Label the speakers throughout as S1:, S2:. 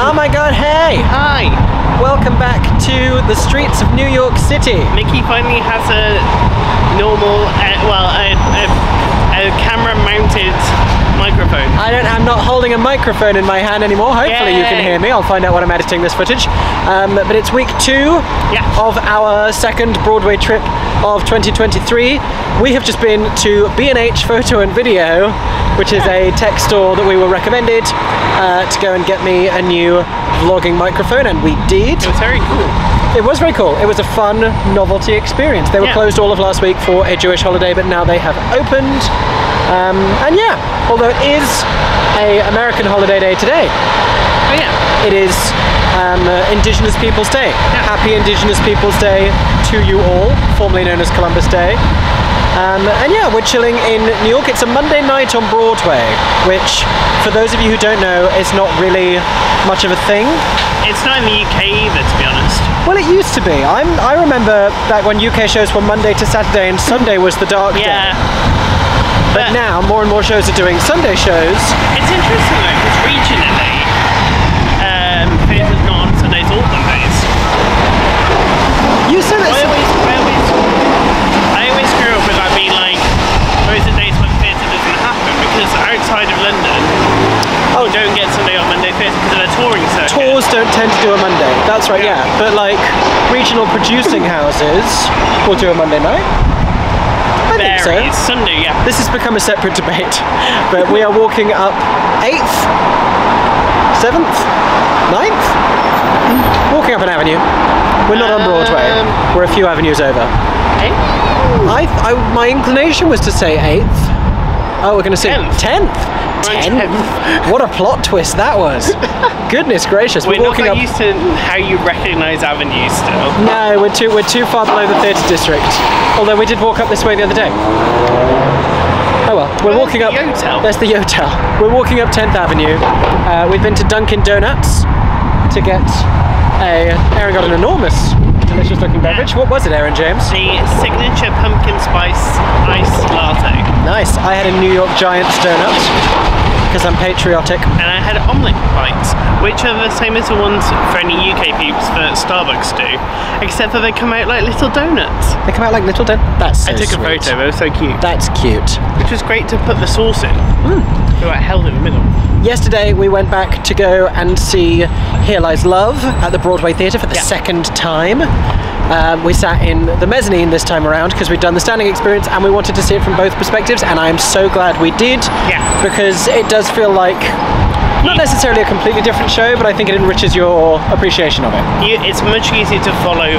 S1: Oh my god, hey!
S2: Hi!
S1: Welcome back to the streets of New York City.
S2: Mickey finally has a normal, uh, well, a, a, a camera mounted microphone.
S1: I don't. I'm not holding a microphone in my hand anymore. Hopefully, you can hear me. I'll find out when I'm editing this footage. Um, but it's week two
S2: Yeah.
S1: of our second Broadway trip of 2023. We have just been to B&H Photo and Video, which is a tech store that we were recommended uh, to go and get me a new vlogging microphone, and we did.
S2: It was very cool.
S1: It was very cool. It was a fun novelty experience. They were
S2: Yeah.
S1: closed all of last week for a Jewish holiday, but now they have opened. Um, and yeah, although it is a American holiday day today,
S2: Oh yeah.
S1: it is um, uh, Indigenous Peoples Day. Happy Indigenous Peoples Day to you all, formerly known as Columbus Day. Um, and yeah, we're chilling in New York. It's a Monday night on Broadway, which, for those of you who don't know, is not really much of a thing.
S2: It's not in the UK either, to be honest.
S1: Well, it used to be. I'm, I remember back when UK shows were Monday to Saturday and Sunday was the dark day.
S2: Yeah.
S1: day. But now more and more shows are doing Sunday shows.
S2: It's interesting though, because regionally, um, theatre's not on Sundays or Mondays.
S1: You said
S2: I
S1: it.
S2: always, I always, I always grew up with that being like, those are days when theatre doesn't happen because outside of London,
S1: Oh,
S2: you don't get Sunday or Monday theatre because of the touring circuit.
S1: tours don't tend to do a Monday. That's right, yeah.
S2: Yeah.
S1: But like regional producing houses will do a Monday night. I think so.
S2: varies. Sunday, yeah.
S1: This has become a separate debate, but we are walking up 8th, 7th, 9th? Walking up an avenue. We're not on Broadway.
S2: Um,
S1: We're a few avenues over. I, I my inclination was to say 8th. Oh, we're going to say
S2: 10th.
S1: 10th. 10th. What a plot twist that was. Goodness gracious.
S2: We're
S1: We're,
S2: not
S1: walking up.
S2: used to how you recognise avenues still.
S1: No, we're too we're too far below the theatre district. Although we did walk up this way the other day. Oh well, we're
S2: Where's
S1: walking
S2: the
S1: up.
S2: Yotel?
S1: There's the Yotel. We're walking up 10th Avenue. Uh, we've been to Dunkin' Donuts to get a. Aeron got an enormous, delicious looking beverage. What was it, Aeron James?
S2: The signature pumpkin spice iced latte.
S1: Nice. I had a New York Giants donut because I'm patriotic.
S2: And I had omelette bites, which are the same as the ones for any UK peeps that Starbucks do, except that they come out like little donuts.
S1: They come out like little donuts? That's so
S2: I took a photo, they were so cute.
S1: That's cute.
S2: Which was great to put the sauce in. So I held in the middle.
S1: Yesterday we went back to go and see Here Lies Love at the Broadway Theatre for the
S2: Yeah.
S1: second time. Um, we sat in the mezzanine this time around because we'd done the standing experience and we wanted to see it from both perspectives, and I am so glad we did.
S2: Yeah.
S1: Because it does feel like not necessarily a completely different show, but I think it enriches your appreciation of it.
S2: It's much easier to follow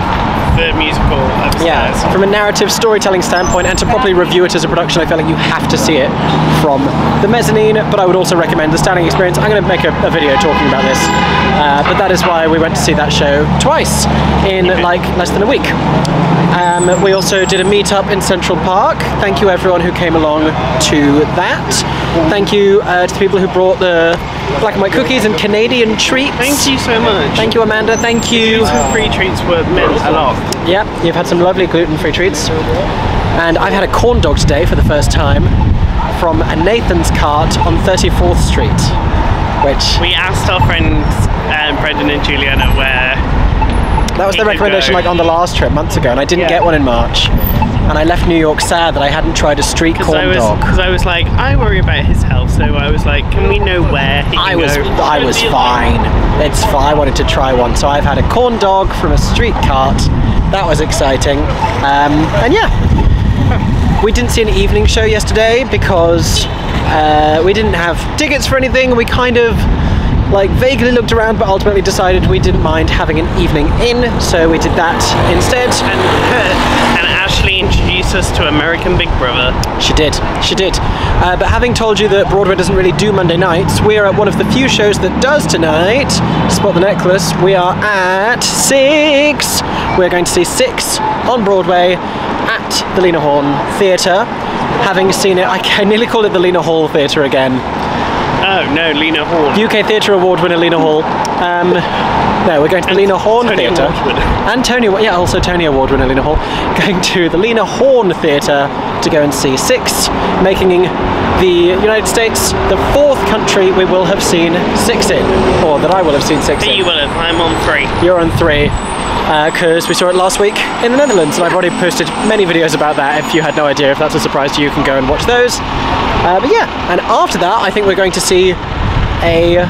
S2: the musical upstairs.
S1: Yeah, from a narrative storytelling standpoint, and to properly review it as a production, I feel like you have to see it from the mezzanine. But I would also recommend the standing experience. I'm going to make a, a video talking about this, uh, but that is why we went to see that show twice in like less than a week. Um, we also did a meetup in Central Park. Thank you everyone who came along to that. Thank you uh, to the people who brought the black and white cookies and Canadian treats.
S2: Thank you so much.
S1: Thank you, Amanda. Thank you.
S2: Gluten free treats were meant a lot.
S1: Yep, you've had some lovely gluten-free treats. And I've had a corn dog today for the first time from a Nathan's cart on 34th Street, which
S2: We asked our friends um, Brendan and Juliana where
S1: that was
S2: He
S1: the recommendation
S2: go.
S1: like on the last trip months ago, and I didn't
S2: Yeah.
S1: get one in March. And I left New York sad that I hadn't tried a street corn
S2: I was
S1: dog.
S2: because I was like I worry about his health, so I was like, can we know where he
S1: I was
S2: go?
S1: I was fine. It's fine. I wanted to try one, so I've had a corn dog from a street cart. That was exciting. Um, and yeah, we didn't see an evening show yesterday because uh, we didn't have tickets for anything. We kind of like vaguely looked around, but ultimately decided we didn't mind having an evening in, so we did that instead.
S2: And, and Ashley introduced us to American Big Brother.
S1: She did, she did. Uh, but having told you that Broadway doesn't really do Monday nights, we are at one of the few shows that does tonight. Spot the necklace. We are at six. We're going to see six on Broadway at the Lena Horne Theatre. Having seen it, I can nearly call it the Lena Hall Theatre again.
S2: Oh no, Lena Hall.
S1: UK Theatre Award winner Lena Hall. Um, No, we're going to the Lena Horne
S2: Tony
S1: Theatre. And Tony, yeah, also Tony Award winner Lena Horne, going to the Lena Horne Theatre to go and see Six, making the United States the fourth country we will have seen Six in, or that I will have seen Six
S2: But you
S1: in.
S2: will have. I'm on three.
S1: You're on three. Because we saw it last week in the Netherlands, and I've already posted many videos about that. If you had no idea if that's a surprise to you, you can go and watch those. Uh, but yeah, and after that, I think we're going to see a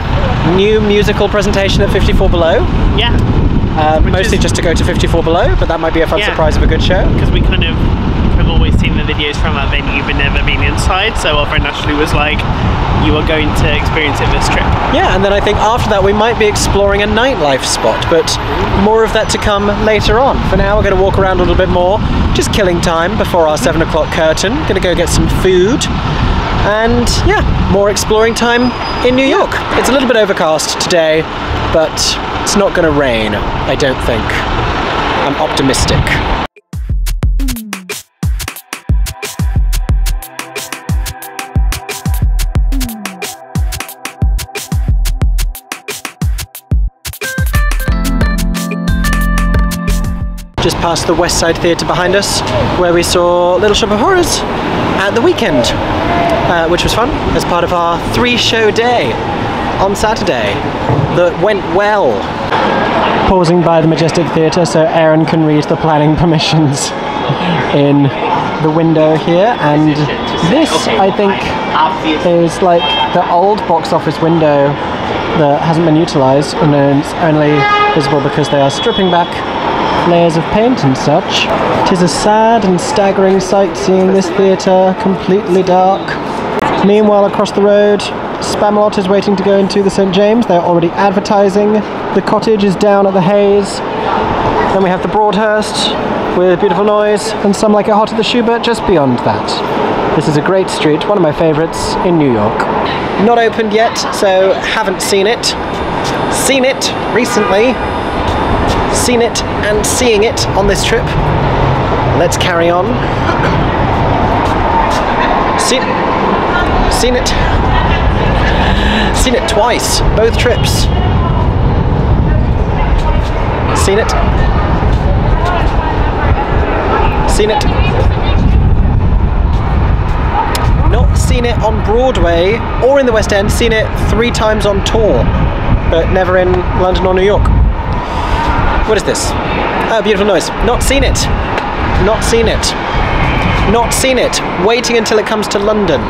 S1: new musical presentation at 54 Below.
S2: Yeah.
S1: Uh, mostly
S2: is-
S1: just to go to 54 Below, but that might be a fun
S2: Yeah.
S1: surprise of a good show.
S2: Because we kind of have always seen the videos from that venue but never been inside, so our friend Ashley was like, you are going to experience it this trip.
S1: Yeah, and then I think after that we might be exploring a nightlife spot, but more of that to come later on. For now, we're going to walk around a little bit more, just killing time before our 7 o'clock curtain. Going to go get some food. And yeah, more exploring time in New York. It's a little bit overcast today, but it's not going to rain, I don't think. I'm optimistic. Just past the West Side Theatre behind us, where we saw Little Shop of Horrors at the weekend, uh, which was fun as part of our three show day on Saturday that went well. Pausing by the Majestic Theatre so Aeron can read the planning permissions in the window here, and this I think is like the old box office window that hasn't been utilised and it's only visible because they are stripping back layers of paint and such. Tis a sad and staggering sight seeing this theatre completely dark. Meanwhile, across the road, Spamalot is waiting to go into the St James. They're already advertising. The cottage is down at the Hayes. Then we have the Broadhurst with beautiful noise, and some like it hot at the Shubert just beyond that. This is a great street, one of my favourites in New York. Not opened yet, so haven't seen it. Seen it recently, seen it and seeing it on this trip. Let's carry on. Seen, seen it. Seen it twice, both trips. Seen it. Seen it. Not seen it on Broadway or in the West End, seen it three times on tour, but never in London or New York. What is this? Oh, beautiful noise. Not seen it. Not seen it. Not seen it. Waiting until it comes to London.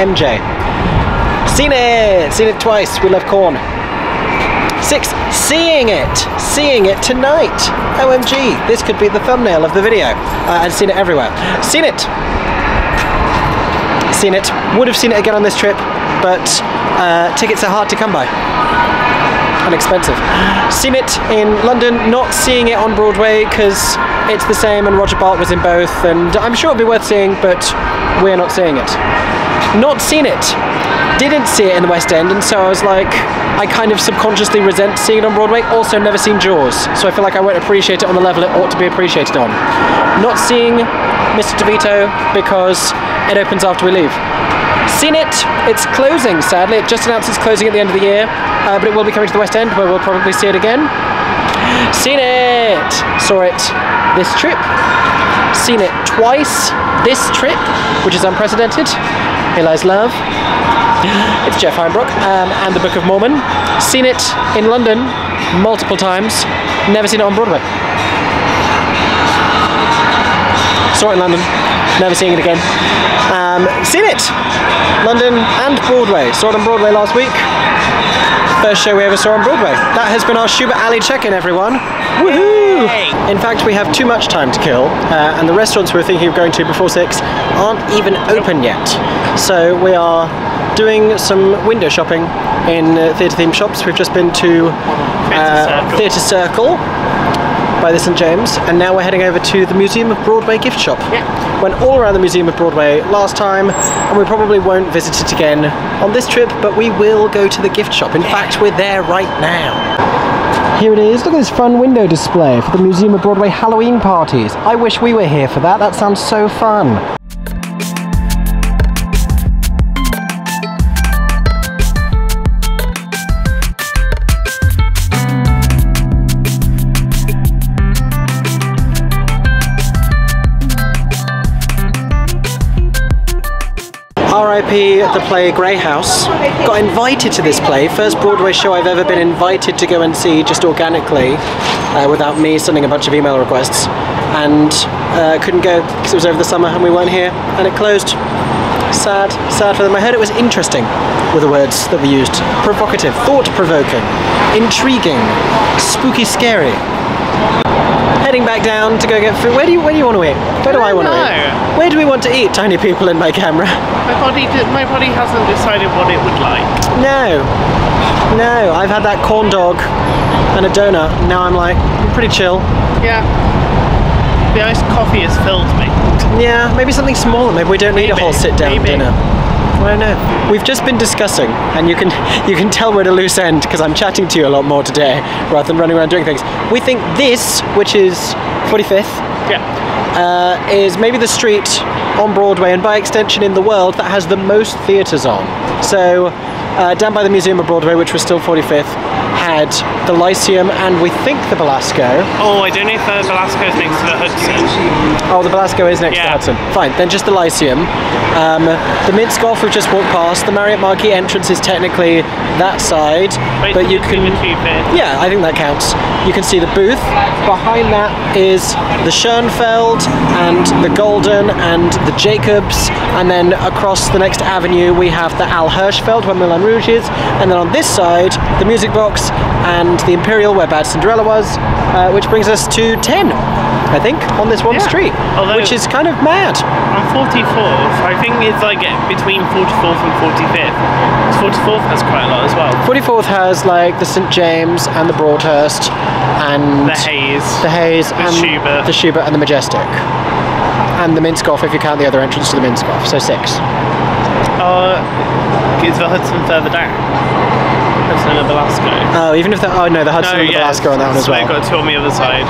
S1: MJ. Seen it. Seen it twice. We love corn. Six. Seeing it. Seeing it tonight. OMG. This could be the thumbnail of the video. Uh, I've seen it everywhere. Seen it. Seen it. Would have seen it again on this trip, but uh, tickets are hard to come by and expensive. Seen it in London, not seeing it on Broadway because it's the same and Roger Bart was in both, and I'm sure it'll be worth seeing, but we're not seeing it. Not seen it. Didn't see it in the West End, and so I was like, I kind of subconsciously resent seeing it on Broadway. Also, never seen Jaws, so I feel like I won't appreciate it on the level it ought to be appreciated on. Not seeing Mr. DeVito because it opens after we leave. Seen it. It's closing, sadly. It just announced it's closing at the end of the year, uh, but it will be coming to the West End where we'll probably see it again. Seen it. Saw it this trip. Seen it twice this trip, which is unprecedented. Here lies love. It's Jeff Heimbrook um, and the Book of Mormon. Seen it in London multiple times. Never seen it on Broadway. Saw it in London. Never seeing it again. Um, seen it. London and Broadway. Saw it on Broadway last week. First show we ever saw on Broadway. That has been our Shubert Alley check-in, everyone. Woohoo! In fact, we have too much time to kill, uh, and the restaurants we were thinking of going to before six aren't even open yet. So we are doing some window shopping in uh, theatre themed shops. We've just been to uh,
S2: Circle.
S1: Theatre Circle by the St James, and now we're heading over to the Museum of Broadway gift shop.
S2: Yeah.
S1: Went all around the Museum of Broadway last time, and we probably won't visit it again on this trip, but we will go to the gift shop. In fact, we're there right now. Here it is. Look at this fun window display for the Museum of Broadway Halloween parties. I wish we were here for that. That sounds so fun. R.I.P. At the play Grey House. Got invited to this play, first Broadway show I've ever been invited to go and see just organically, uh, without me sending a bunch of email requests, and uh, couldn't go because it was over the summer and we weren't here, and it closed. Sad, sad for them. I heard it was interesting, were the words that were used. Provocative, thought-provoking, intriguing, spooky, scary. Heading back down to go get food. Where do you where do you want to eat? Where do I, want to eat? Where do we want to eat? Tiny people in my camera.
S2: My body, did, my body hasn't decided what it would like.
S1: No, no. I've had that corn dog and a donut. Now I'm like I'm pretty chill.
S2: Yeah. The iced coffee has filled me.
S1: Yeah, maybe something smaller. Maybe we don't need a whole sit-down
S2: maybe.
S1: dinner. I don't know. We've just been discussing, and you can you can tell we're at a loose end because I'm chatting to you a lot more today rather than running around doing things. We think this, which is 45th,
S2: Yeah.
S1: uh, is maybe the street on Broadway and by extension in the world that has the most theatres on. So, uh, down by the Museum of Broadway, which was still 45th, had the Lyceum and we think the Belasco.
S2: Oh, I don't know if the Belasco is next to the Hudson.
S1: Oh, the Belasco is next to
S2: Yeah.
S1: Hudson. Fine, then just the Lyceum. Um, the Minskoff we've just walked past. The Marriott Marquis entrance is technically that side,
S2: Wait,
S1: but you can.
S2: the.
S1: Yeah, I think that counts. You can see the booth. Behind that is the Schoenfeld and the Golden and the Jacobs. And then across the next avenue, we have the Al Hirschfeld, where Moulin Rouge is. And then on this side, the Music Box and the Imperial, where Bad Cinderella was, uh, which brings us to 10, I think, on this one
S2: Yeah.
S1: street,
S2: Although-
S1: which is kind of mad.
S2: On 44th, I think it's like between 44th and 45th. 44th has quite a lot as well.
S1: 44th has like the St James and the Broadhurst and
S2: The Hayes.
S1: the Hayes and
S2: Shubert.
S1: the Shubert and the Majestic. And the Minskoff if you count the other entrance to the Minskoff, so six.
S2: Uh, is the Hudson further down? Hudson and Belasco.
S1: Oh, even if the oh no, the Hudson
S2: No,
S1: and the
S2: yeah,
S1: Belasco on that one as
S2: so
S1: well.
S2: I've got two on the other side.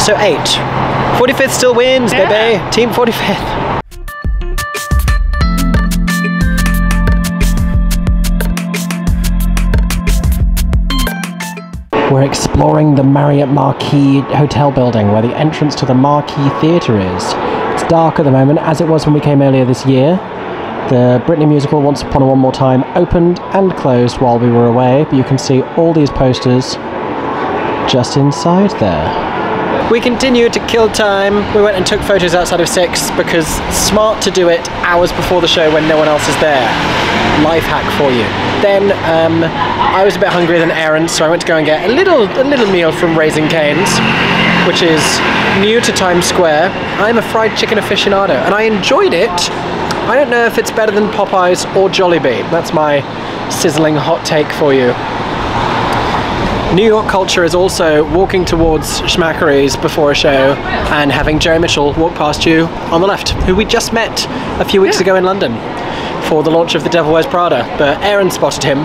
S1: So eight. 45th still wins,
S2: Yeah.
S1: baby. Team 45th. We're exploring the Marriott Marquis Hotel building where the entrance to the Marquis Theatre is. It's dark at the moment, as it was when we came earlier this year. The Britney musical Once Upon a One More Time opened and closed while we were away, but you can see all these posters just inside there. We continued to kill time. We went and took photos outside of Six because smart to do it hours before the show when no one else is there. Life hack for you. Then um, I was a bit hungrier than Aeron, so I went to go and get a little a little meal from Raising Cane's, which is new to Times Square. I'm a fried chicken aficionado, and I enjoyed it. I don't know if it's better than Popeyes or Jollibee. That's my sizzling hot take for you. New York culture is also walking towards Schmackary's before a show and having Jerry Mitchell walk past you on the left, who we just met a few weeks ago in London for the launch of The Devil Wears Prada. But Aeron spotted him.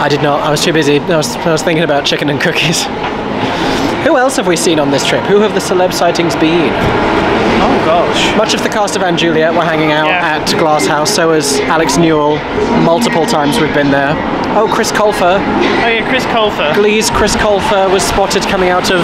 S1: I did not. I was too busy. I was, I was thinking about chicken and cookies. Who else have we seen on this trip? Who have the celeb sightings been?
S2: Oh gosh.
S1: Much of the cast of & Juliet were hanging out
S2: Yeah.
S1: at Glass House, so was Alex Newell. Multiple times we've been there. Oh, Chris Colfer.
S2: Oh yeah, Chris Colfer.
S1: Glee's Chris Colfer was spotted coming out of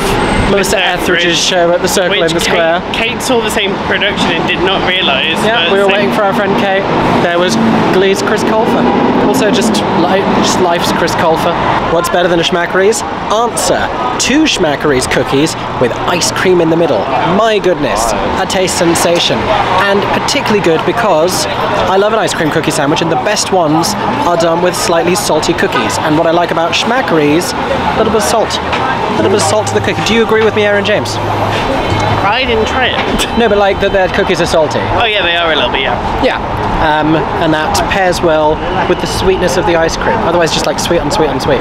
S1: Melissa Etheridge's show at the Circle
S2: Which
S1: in the
S2: Kate,
S1: Square.
S2: Kate saw the same production and did not realise.
S1: Yeah, we were waiting for our friend Kate. There was Glee's Chris Colfer. Also, just, li- just life's Chris Colfer. What's better than a Schmackary's? Answer. Two Schmackary's cookies with ice cream in the middle. My goodness, a taste sensation. And particularly good because I love an ice cream cookie sandwich, and the best ones are done with slightly salty cookies. And what I like about Schmackary's, a little bit of salt. A little bit of salt to the cookie. Do you agree with me, Aeron James?
S2: I didn't try it.
S1: No, but like that their cookies are salty.
S2: Oh yeah, they are a little bit. Yeah.
S1: Yeah, um, and that pairs well with the sweetness of the ice cream. Otherwise, just like sweet on sweet on sweet,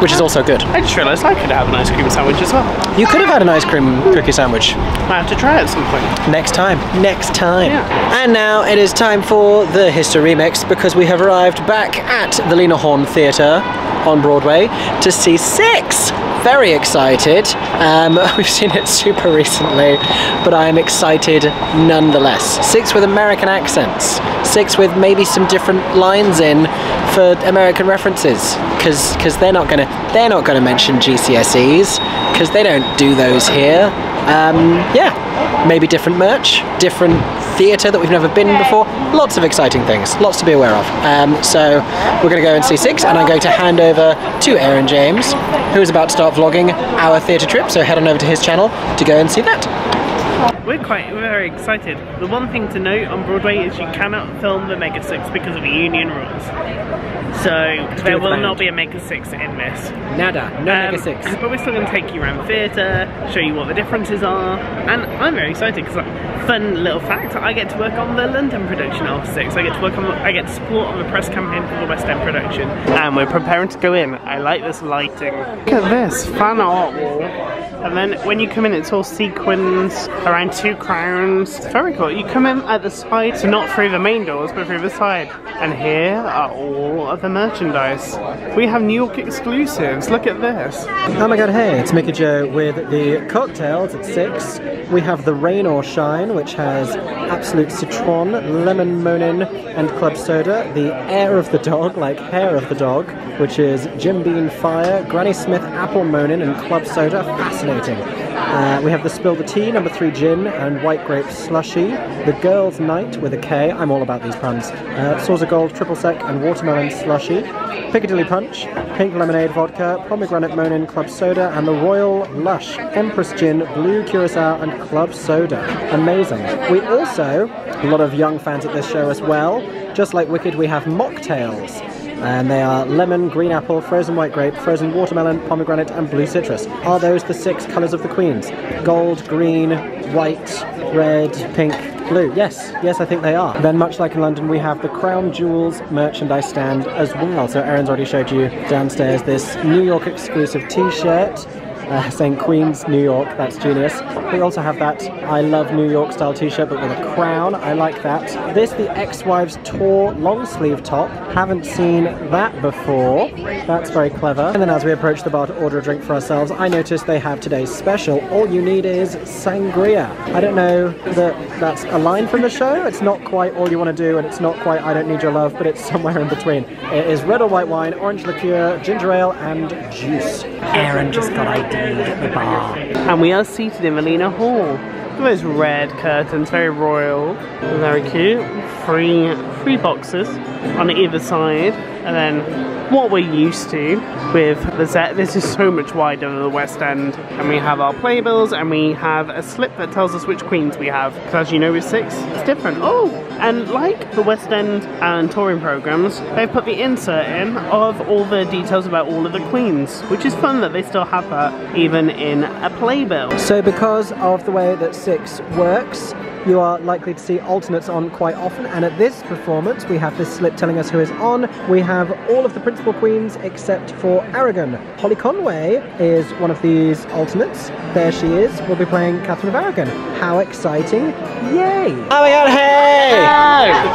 S1: which is also good.
S2: I just realised I could have an ice cream sandwich as well.
S1: You could have had an ice cream cookie sandwich
S2: I have to try it at some point.
S1: next time. Next time.
S2: Yeah.
S1: And now it is time for the history remix because we have arrived back at the Lena Horne Theatre on Broadway to see Six. Very excited. Um, we've seen it super recently, but I am excited nonetheless. Six with American accents. Six with maybe some different lines in for American references, because because they're not gonna they're not gonna mention GCSEs because they don't do those here. Um, yeah, maybe different merch, different theatre that we've never been before. Lots of exciting things, lots to be aware of. Um, so we're going to go and see Six, and I'm going to hand over to Aeron James, who is about to start vlogging our theatre trip. So head on over to his channel to go and see that.
S2: We're quite we're very excited. The one thing to note on Broadway is you cannot film the Mega Six because of the union rules. So there will
S1: band.
S2: not be a Mega Six in this.
S1: Nada, no
S2: Um,
S1: Mega Six.
S2: But we're still going to take you around the theatre, show you what the differences are, and I'm very excited because, fun little fact, I get to work on the London production of Six. I get to work on, I get to support on the press campaign for the West End production, and we're preparing to go in. I like this lighting. Look at this fan art wall. And then when you come in, it's all sequins around two crowns. Very cool. You come in at the side, so not through the main doors, but through the side. And here are all of the merchandise. We have New York exclusives. Look at this.
S1: Oh my god, hey, it's Mickey Joe with the cocktails at 6. We have the Rain or Shine, which has Absolut Citron, Lemon Monin, and Club Soda. The Air of the Dog, like Hair of the Dog, which is Jim Beam Fire, Granny Smith Apple Monin, and Club Soda. Fascinating. Uh, we have the Spill the Tea, number 3 gin, and White Grape Slushy. The Girls Night with a K. I'm all about these puns. Uh, Gold, Triple Sec, and Watermelon Slushy. Piccadilly Punch, Pink Lemonade Vodka, Pomegranate Monin Club Soda, and the Royal Lush Empress Gin, Blue Curacao, and Club Soda. Amazing. We also, a lot of young fans at this show as well, just like Wicked, we have mocktails. And they are lemon, green apple, frozen white grape, frozen watermelon, pomegranate, and blue citrus. Are those the six colours of the Queens? Gold, green, white, red, pink, blue. Yes, yes, I think they are. Then, much like in London, we have the Crown Jewels merchandise stand as well. So, Aeron's already showed you downstairs this New York exclusive t shirt. Uh, saying Queens, New York, that's genius. We also have that I Love New York style t shirt but with a crown, I like that. This, the Ex Wives Tour long sleeve top, haven't seen that before. That's very clever. And then as we approach the bar to order a drink for ourselves, I noticed they have today's special. All you need is sangria. I don't know that that's a line from the show. It's not quite all you want to do, and it's not quite I don't need your love, but it's somewhere in between. It is red or white wine, orange liqueur, ginger ale, and juice. Aeron just got ID'd the bar.
S2: And we are seated in Melina Hall. Those red curtains, very royal, very cute. Three, three boxes on either side, and then what we're used to with the set. This is so much wider than the West End, and we have our playbills, and we have a slip that tells us which queens we have. Because as you know, with six, it's different. Oh, and like the West End and touring programs, they've put the insert in of all the details about all of the queens, which is fun that they still have that even in a playbill.
S1: So, because of the way that Six works, you are likely to see alternates on quite often. And at this performance, we have this slip telling us who is on. We have all of the principal queens except for Aragon. Holly Conway is one of these alternates. There she is. We'll be playing Catherine of Aragon. How exciting! Yay! Oh my god, hey!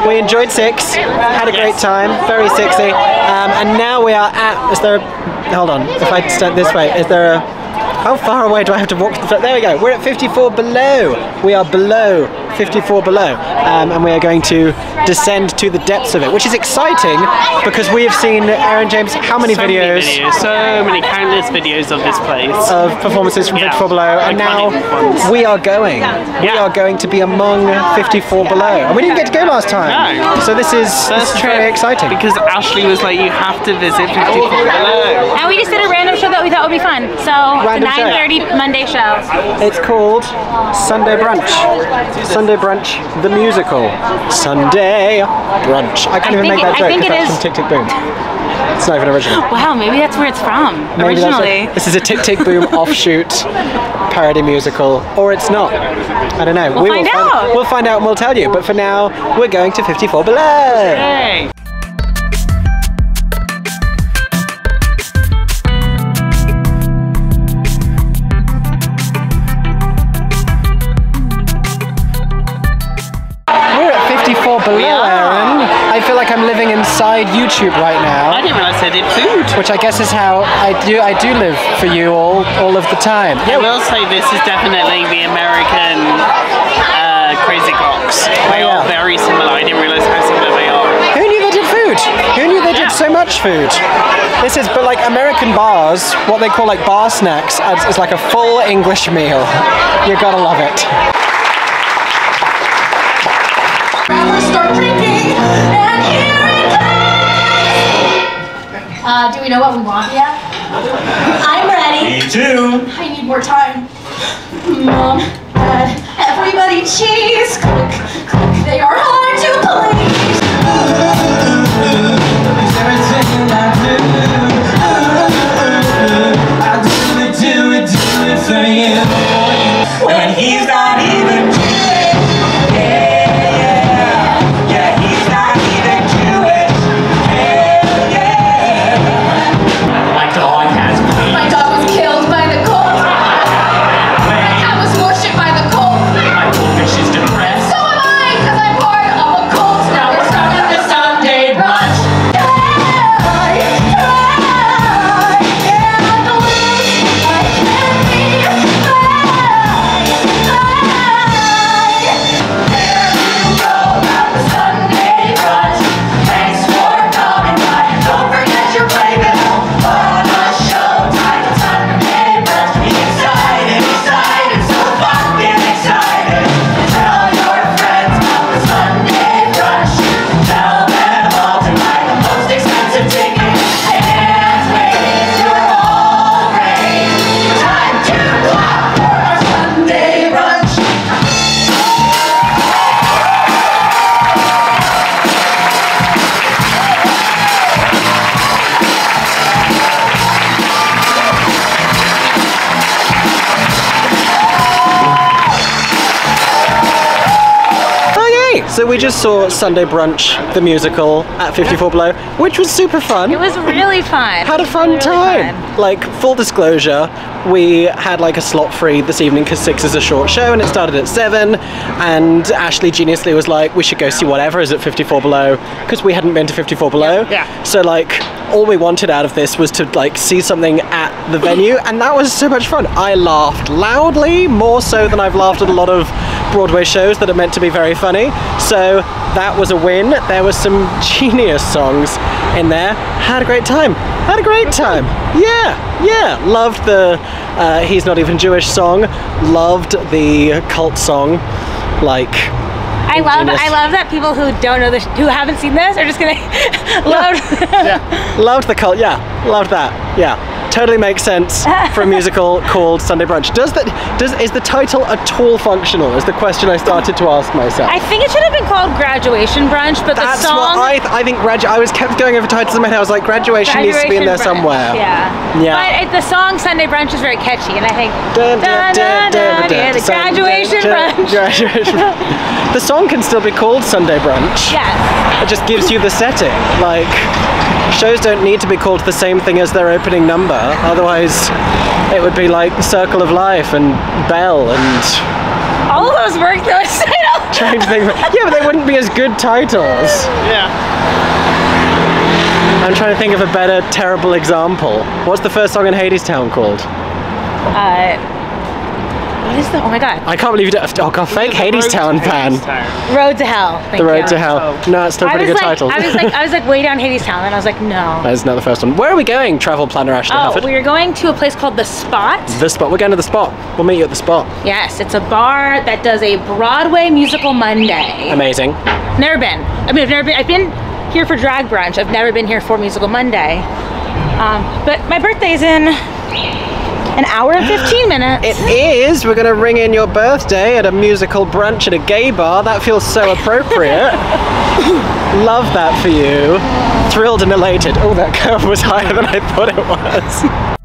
S1: We enjoyed Six, had a great time, very sexy. Um, and now we are at. Is there a. Hold on, if I stand this way, is there a. How far away do I have to walk to the front? There we go. We're at 54 below. We are below 54 below, um, and we are going to descend to the depths of it, which is exciting because we have seen Aeron James. How many
S2: so
S1: videos?
S2: Many videos, so many countless videos of this place.
S1: Of performances from
S2: Yeah,
S1: 54 Below, and now
S2: ones.
S1: we are going. We are going to be among 54 Below, and we didn't get to go last time.
S2: No.
S1: So this is, this is very exciting.
S2: Because Ashley was like, you have to visit 54 Below.
S3: And we just did a random show we thought it would be fun. So
S1: Random show.
S3: 9:30 Monday show.
S1: It's called Sunday Brunch. Sunday Brunch, the musical. Sunday Brunch. I can't
S3: I
S1: even make
S3: it-
S1: that
S3: I
S1: joke
S3: think
S1: 'cause
S3: it
S1: that's
S3: is-
S1: from Tick Tick Boom. It's not even original.
S3: Wow, maybe that's where it's from
S1: Maybe
S3: originally.
S1: it. This is a Tick Tick Boom offshoot parody musical, or it's not. I don't know.
S3: We'll
S1: we
S3: find
S1: will
S3: out.
S1: we'll find out and we'll tell you. But for now, we're going to 54 Below.
S2: Hey.
S1: 54 Below,
S2: are.
S1: Aeron. I feel like I'm living inside YouTube right now.
S2: I didn't realise they did food.
S1: Which I guess is how I do. I do live for you all, all of the time.
S2: I will say this is definitely the American uh, Crazy Coqs. They
S1: Oh, yeah.
S2: are very similar. I didn't realise how similar they are.
S1: Who knew they did food? Who knew they
S2: Yeah.
S1: did so much food? This is, but like American bars, what they call like bar snacks, is is like a full English meal. You gotta love it.
S4: Uh, do we know what we want yet? I'm ready.
S5: Me too.
S4: I need more time. Mom, Dad, everybody cheese. Click, click. They are hard to please.
S1: Saw Sunday Brunch, the musical, at 54 Below, which was super fun.
S3: It was really fun.
S1: had a fun
S3: Really
S1: time.
S3: fun.
S1: Like full disclosure, we had like a slot free this evening because six is a short show and it started at seven. And Ashley geniusly was like, we should go see whatever is at 54 Below because we hadn't been to 54 Below.
S2: Yeah.
S1: So like all we wanted out of this was to like see something at the venue and that was so much fun. I laughed loudly, more so than I've laughed at a lot of Broadway shows that are meant to be very funny. So that was a win. There were some genius songs in there. Had a great time. Had a great time. Yeah, yeah. Loved the uh, He's Not Even Jewish song. Loved the cult song. Like,
S3: I love
S1: Genius.
S3: I love that people who don't know this who haven't seen this are just gonna love
S1: loved the cult. Yeah, loved that. Yeah. Totally makes sense for a musical called Sunday Brunch. Does that does is the title at all functional? Is the question I started to ask myself.
S3: I think it should have been called graduation brunch, but
S1: That's
S3: the song
S1: what I I think gradu- I was kept going over titles in my head. I was like graduation, needs to be in there
S3: Graduation
S1: somewhere.
S3: Yeah.
S1: Yeah.
S3: But it, the song Sunday brunch is very catchy, and I think
S1: Dun, dun, dun, dun, dun,
S3: yeah, the
S1: Sun-
S3: graduation brunch.
S1: graduation brunch. The song can still be called Sunday Brunch.
S3: Yes.
S1: It just gives you the setting. Like shows don't need to be called the same thing as their opening number. Otherwise, it would be like Circle of Life and Bell and
S3: All of those work though. So I don't-
S1: trying to think. Yeah, but they wouldn't be as good titles.
S2: Yeah.
S1: I'm trying to think of a better terrible example. What's the first song in Hadestown called?
S3: Uh, what is the? Oh my god.
S1: I can't believe you don't. Oh god, fake Hadestown fan.
S3: Road to Hell. Thank
S1: The Road
S3: you.
S1: to Hell. No, it's still a pretty good
S3: like,
S1: title.
S3: I was like, I was like way down Hadestown, and I was like, no.
S1: That is not the first one. Where are we going, travel planner Ashley
S3: Oh,
S1: Hufford?
S3: we are going to a place called the Spot.
S1: The spot. We're going to the spot. We'll meet you at the spot.
S3: Yes, it's a bar that does a Broadway musical Monday.
S1: Amazing.
S3: Never been. I mean, I've never been. I've been here for drag brunch. I've never been here for musical Monday. Um, but my birthday's in an hour and 15 minutes.
S1: It is. We're going to ring in your birthday at a musical brunch at a gay bar. That feels so appropriate. Love that for you. Thrilled and elated. Oh, that curve was higher than I thought it was.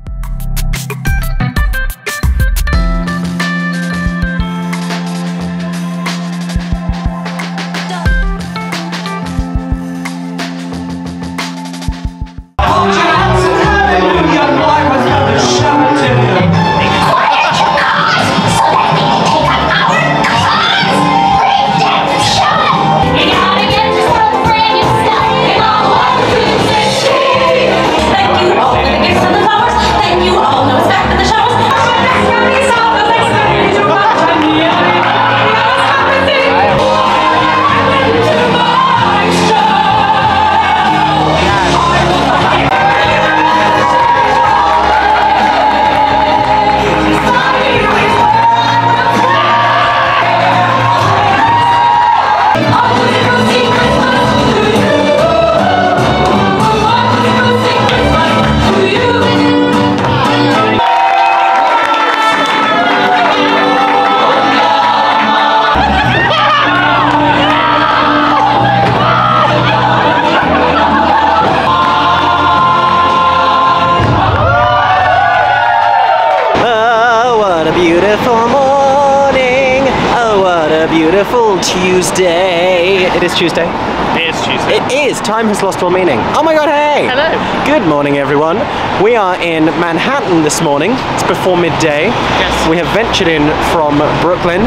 S1: Tuesday. It is Tuesday.
S2: It is Tuesday.
S1: It is. Time has lost all meaning. Oh my god, hey!
S2: Hello.
S1: Good morning, everyone. We are in Manhattan this morning. It's before midday.
S2: Yes.
S1: We have ventured in from Brooklyn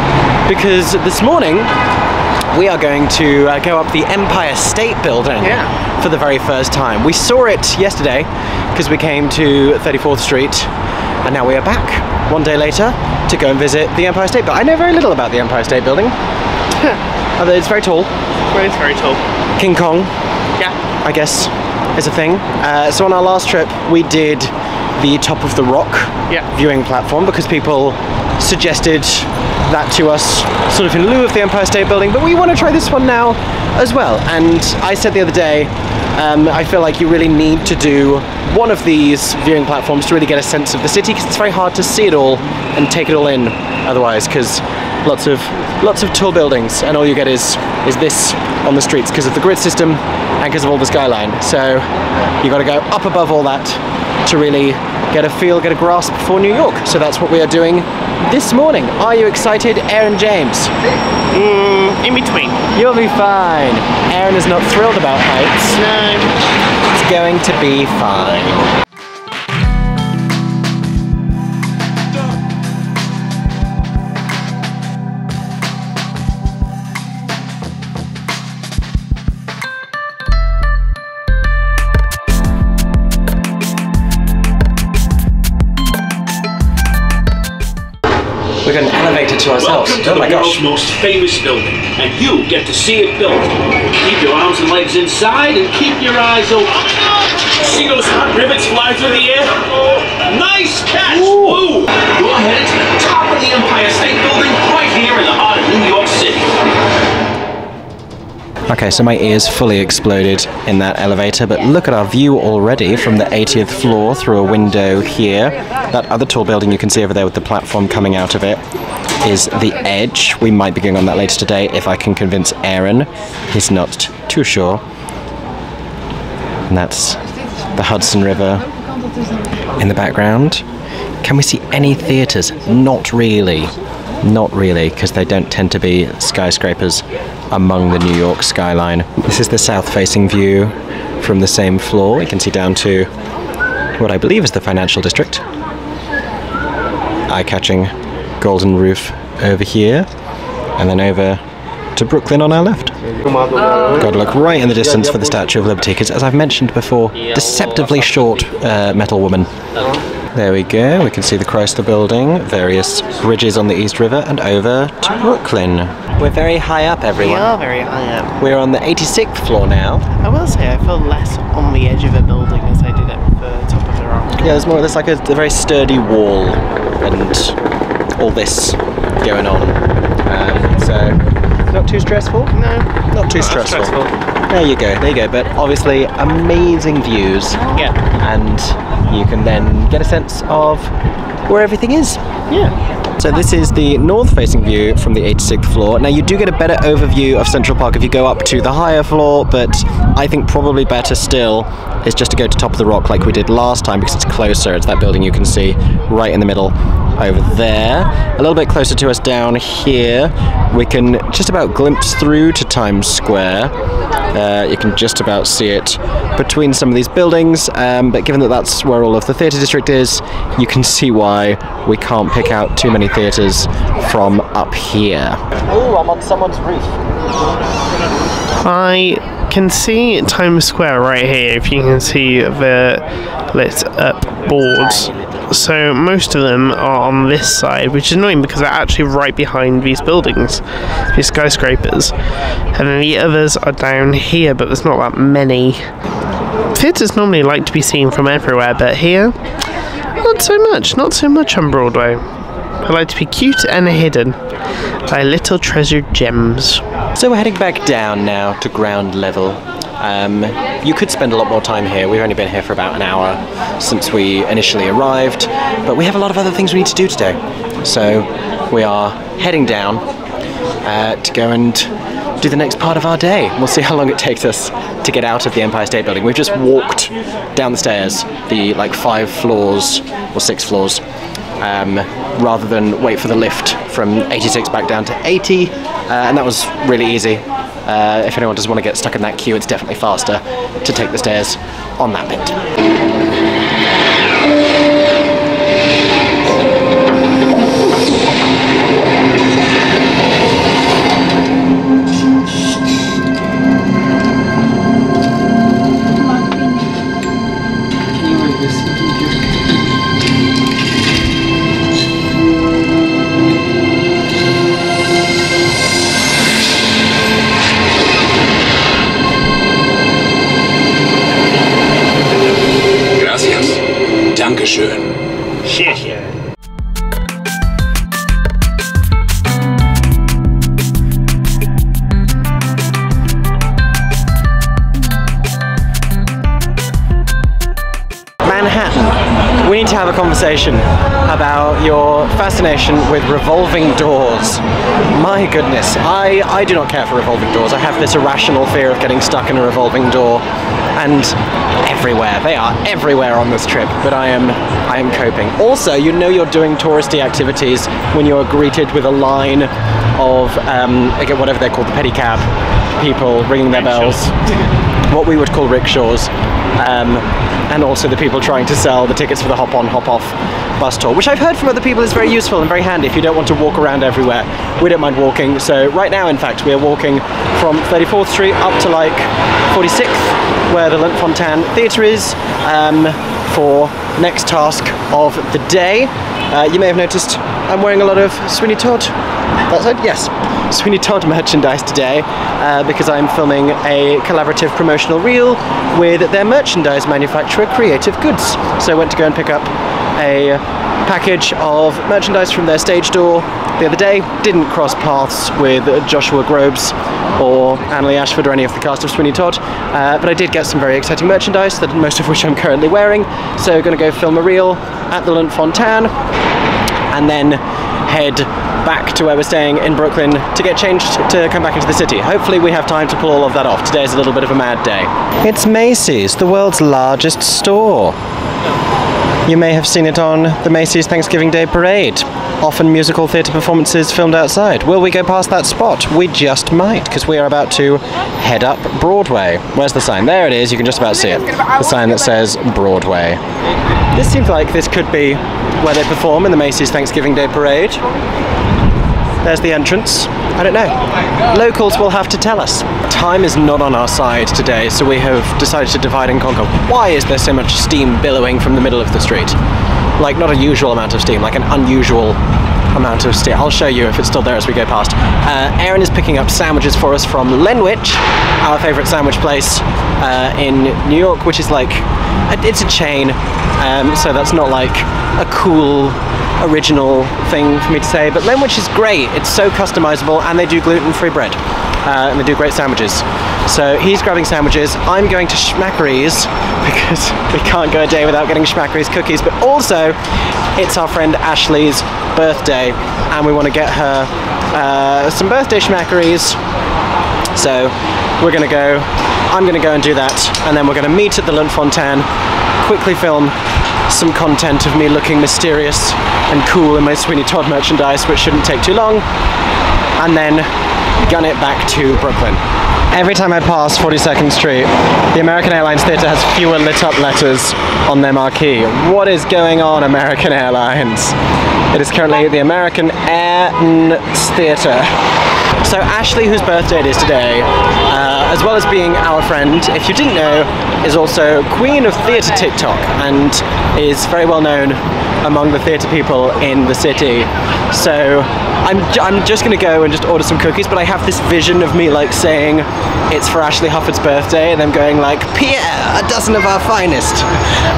S1: because this morning we are going to uh, go up the Empire State Building
S2: Yeah.
S1: for the very first time. We saw it yesterday because we came to 34th Street and now we are back one day later to go and visit the Empire State Building. I know very little about the Empire State Building. Although it's very tall.
S2: It's very tall.
S1: King Kong,
S2: Yeah.
S1: I guess, is a thing. Uh, so on our last trip, we did the top of the rock
S2: Yeah.
S1: viewing platform because people suggested that to us sort of in lieu of the Empire State Building, but we want to try this one now as well. And I said the other day, um, I feel like you really need to do one of these viewing platforms to really get a sense of the city because it's very hard to see it all and take it all in otherwise because lots of lots of tall buildings and all you get is is this on the streets because of the grid system and because of all the skyline. So you've got to go up above all that to really get a feel, get a grasp for New York. So that's what we are doing this morning. Are you excited, Aeron James?
S2: Mm, in between.
S1: You'll be fine. Aeron is not thrilled about heights.
S2: No.
S1: It's going to be fine. An elevator to ourselves.
S6: Welcome to
S1: Oh
S6: the
S1: my
S6: world's
S1: gosh.
S6: most famous building, and you get to see it built. Keep your arms and legs inside, and keep your eyes open. See those hot rivets fly through the air? Nice catch! Ooh. Go ahead to the top of the Empire State Building, right here
S1: Okay, so my ears fully exploded in that elevator, but look at our view already from the 80th floor through a window here. That other tall building you can see over there with the platform coming out of it is the edge. We might be going on that later today if I can convince Aeron. He's not too sure. And that's the Hudson River in the background. Can we see any theatres? Not really. Not really, because they don't tend to be skyscrapers among the New York skyline. This is the south facing view from the same floor. You can see down to what I believe is the financial district. Eye catching golden roof over here, and then over to Brooklyn on our left. Got to look right in the distance for the Statue of Liberty, because as I've mentioned before, deceptively short uh, metal woman. There we go. We can see the Chrysler Building, various bridges on the East River, and over to Brooklyn. We're very high up, everyone.
S2: We
S1: everyone.
S2: are very high up.
S1: We're on the 86th floor now.
S2: I will say I feel less on the edge of a building as I did at the top of the rock.
S1: Yeah, there's more. There's like a, a very sturdy wall, and all this going on. Um, so not too stressful.
S2: No.
S1: Not too
S2: Not
S1: stressful.
S2: stressful.
S1: There you go. There you go. But obviously, amazing views.
S2: Yeah.
S1: and you can then get a sense of where everything is.
S2: Yeah.
S1: So this is the north-facing view from the 86th floor. Now you do get a better overview of Central Park if you go up to the higher floor, but I think probably better still is just to go to top of the rock like we did last time because it's closer. It's that building you can see right in the middle over there. A little bit closer to us down here, we can just about glimpse through to Times Square. Uh, you can just about see it between some of these buildings, um, but given that that's where all of the theatre district is, you can see why we can't pick out too many theatres from up here. Oh, I'm on someone's roof.
S2: I can see Times Square right here if you can see the lit up boards. So most of them are on this side, which is annoying because they're actually right behind these buildings, these skyscrapers. And then the others are down here, but there's not that many. Theatres normally like to be seen from everywhere, but here, not so much. Not so much on Broadway. I like to be cute and hidden by little treasured gems.
S1: So we're heading back down now to ground level. Um, you could spend a lot more time here. We've only been here for about an hour since we initially arrived, but we have a lot of other things we need to do today. So we are heading down uh, to go and do the next part of our day. We'll see how long it takes us to get out of the Empire State Building. We've just walked down the stairs, the like five floors or six floors um, rather than wait for the lift from 86 back down to 80, uh, and that was really easy. Uh, if anyone does want to get stuck in that queue, it's definitely faster to take the stairs on that bit. With revolving doors. My goodness, I, I do not care for revolving doors. I have this irrational fear of getting stuck in a revolving door, and everywhere they are everywhere on this trip. But I am I am coping. Also, you know you're doing touristy activities when you are greeted with a line of um, again whatever they're called, the pedicab people ringing their bells what we would call rickshaws, um, and also the people trying to sell the tickets for the hop on, hop off bus tour, which I've heard from other people is very useful and very handy if you don't want to walk around everywhere. We don't mind walking, so right now, in fact, we are walking from 34th Street up to like 46th, where the Lunt-Fontanne Theatre is, um, for next task of the day. Uh, you may have noticed I'm wearing a lot of Sweeney Todd. That's it, yes. Sweeney Todd merchandise today uh, because I'm filming a collaborative promotional reel with their merchandise manufacturer, Creative Goods. So I went to go and pick up a package of merchandise from their stage door the other day. Didn't cross paths with Josh Groban or Annaleigh Ashford or any of the cast of Sweeney Todd, uh, but I did get some very exciting merchandise, that most of which I'm currently wearing. So going to go film a reel at the Lunt-Fontanne and then head back to where we're staying in Brooklyn to get changed to come back into the city. Hopefully we have time to pull all of that off. Today is a little bit of a mad day. It's Macy's, the world's largest store. You may have seen it on the Macy's Thanksgiving Day Parade. Often musical theatre performances filmed outside. Will we go past that spot? We just might, because we are about to head up Broadway. Where's the sign? There it is, you can just about see it. The sign that says Broadway. This seems like this could be where they perform in the Macy's Thanksgiving Day Parade. There's the entrance. I don't know. Locals will have to tell us. Time is not on our side today, so we have decided to divide and conquer. Why is there so much steam billowing from the middle of the street? Like, not a usual amount of steam, like an unusual amount of steer. I'll show you if it's still there as we go past. Uh, Aeron is picking up sandwiches for us from Lenwich, our favourite sandwich place uh, in New York, which is like, it's a chain, um, so that's not like a cool original thing for me to say, but Lenwich is great. It's so customizable, and they do gluten-free bread, uh, and they do great sandwiches. So he's grabbing sandwiches. I'm going to Schmackary's because we can't go a day without getting Schmackary's cookies. But also, it's our friend Ashley's birthday, and we want to get her uh, some birthday Schmackary's. So we're going to go. I'm going to go and do that, and then we're going to meet at the Lunt-Fontanne, quickly film some content of me looking mysterious and cool in my Sweeney Todd merchandise, which shouldn't take too long, and then gun it back to Brooklyn. Every time I pass 42nd Street, the American Airlines Theatre has fewer lit up letters on their marquee. What is going on, American Airlines? It is currently the American Airlines Theatre. So Ashley, whose birthday it is today, uh, as well as being our friend, if you didn't know, is also Queen of Theatre TikTok and is very well known among the theatre people in the city. So I'm, I'm just gonna go and just order some cookies, but I have this vision of me like saying it's for Ashley Hufford's birthday and them going like, Pierre, a dozen of our finest.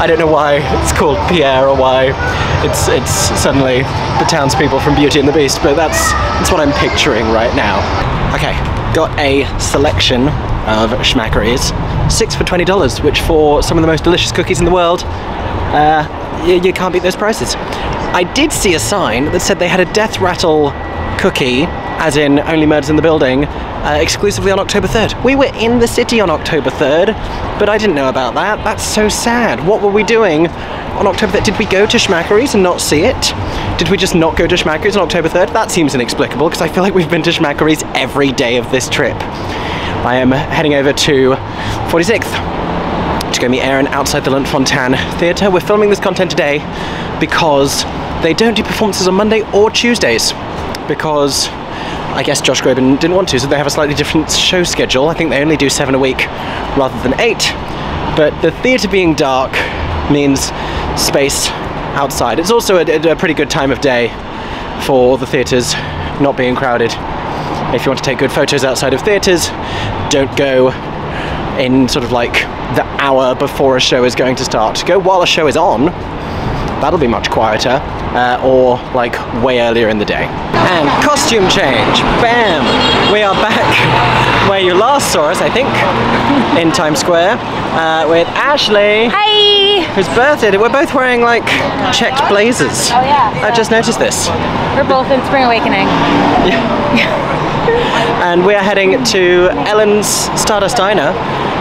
S1: I don't know why it's called Pierre or why it's it's suddenly the townspeople from Beauty and the Beast, but that's that's what I'm picturing right now. Okay, got a selection of Schmackary's, six for twenty dollars, which for some of the most delicious cookies in the world, uh, you, you can't beat those prices. I did see a sign that said they had a death rattle cookie, as in only murders in the building, uh, exclusively on October 3rd. We were in the city on October 3rd, but I didn't know about that. That's so sad. What were we doing on October 3rd? Did we go to Schmackary's and not see it? Did we just not go to Schmackary's on October 3rd? That seems inexplicable because I feel like we've been to Schmackary's every day of this trip. I am heading over to 46th to go meet Aeron outside the Lunt-Fontanne Theatre. We're filming this content today because they don't do performances on Monday or Tuesdays because I guess Josh Groban didn't want to, so they have a slightly different show schedule. I think they only do seven a week rather than eight. But the theatre being dark means space outside. It's also a, a pretty good time of day for the theatres not being crowded. If you want to take good photos outside of theatres, don't go in sort of like the hour before a show is going to start. Go while a show is on. That'll be much quieter, uh, or like way earlier in the day. And costume change. Bam! We are back where you last saw us, I think, in Times Square, uh, with Ashley,
S3: Hi!
S1: whose birthday. We're both wearing like checked blazers.
S3: Oh yeah.
S1: I just noticed this.
S3: We're both in Spring Awakening. Yeah.
S1: and we are heading to Ellen's Stardust Diner,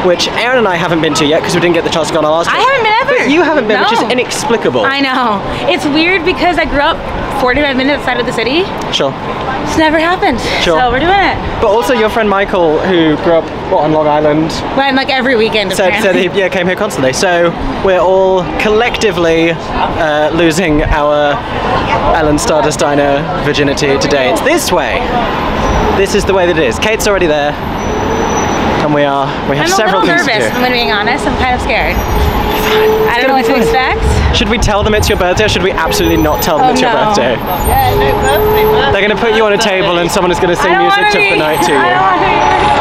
S1: which Aeron and I haven't been to yet because we didn't get the chance to go on our last
S3: I
S1: trip.
S3: haven't been ever.
S1: But you haven't been, which is inexplicable.
S3: I know. It's weird because I grew up 45 minutes outside of the city.
S1: Sure.
S3: It's never happened.
S1: Sure.
S3: So we're doing it.
S1: But also your friend Michael, who grew up what, on Long Island,
S3: Went like every weekend.
S1: said, said he yeah, came here constantly. So we're all collectively uh, losing our Ellen Stardust Diner virginity today. It's this way. This is the way that it is. Kate's already there. And we are, we have
S3: I'm a
S1: several
S3: little
S1: things
S3: nervous,
S1: to
S3: if
S1: do.
S3: I'm being honest. I'm kind of scared. I don't know what to expect.
S1: Should we tell them it's your birthday or should we absolutely not tell them
S3: Oh,
S1: it's your oh,
S3: no.
S1: birthday? They're going to put you on a table and someone is going to sing music
S3: wanna
S1: of the night to
S3: I don't
S1: you.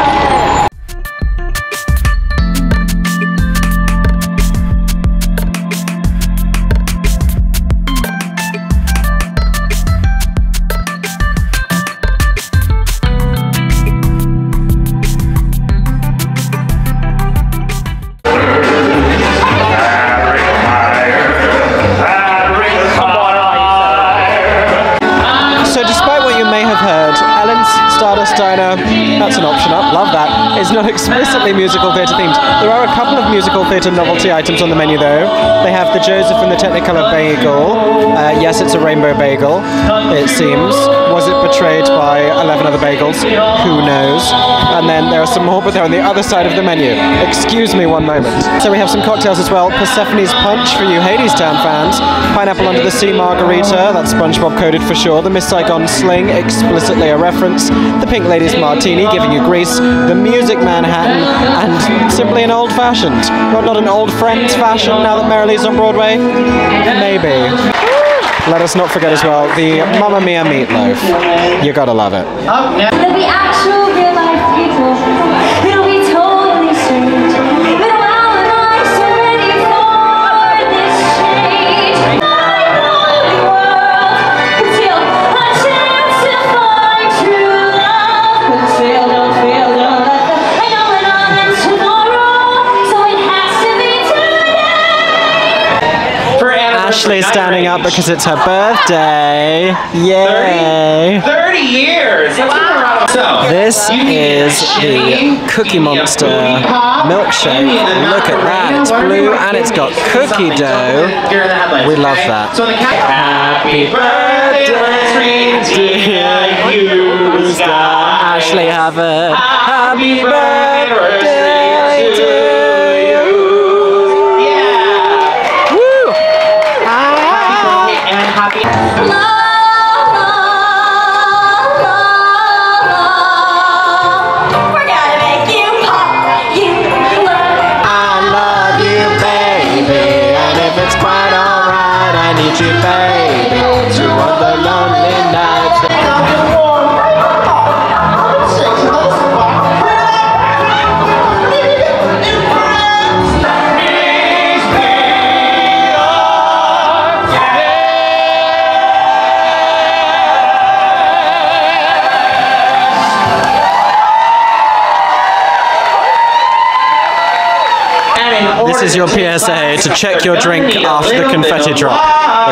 S1: Explicitly musical theatre themed. There are a couple of musical theatre novelty items on the menu though. They have the Joseph and the Technicolor Bagel. Uh, yes, it's a rainbow bagel, it seems. Was it betrayed by 11 other bagels? Who knows? And then there are some more, but they're on the other side of the menu. Excuse me one moment. So, we have some cocktails as well. Persephone's Punch for you Hadestown fans. Pineapple Under the Sea Margarita, that's SpongeBob coded for sure. The Miss Saigon Sling, explicitly a reference. The Pink Ladies Martini, giving you Grease. The Music Manhattan, and simply an old fashioned. Not, not an old friends fashion now that Merrily's on Broadway? Maybe. Let us not forget as well the Mamma Mia meatloaf. You gotta love it. Ashley standing up because it's her birthday. Yay!
S5: 30 years! Let's give her a round of applause.
S1: This is the Cookie Monster milkshake. Look at that, it's blue and it's got cookie dough. We love that.
S5: So. Happy birthday, dear you.
S1: Ashley Havard, happy birthday to you. To check your drink after the confetti drop.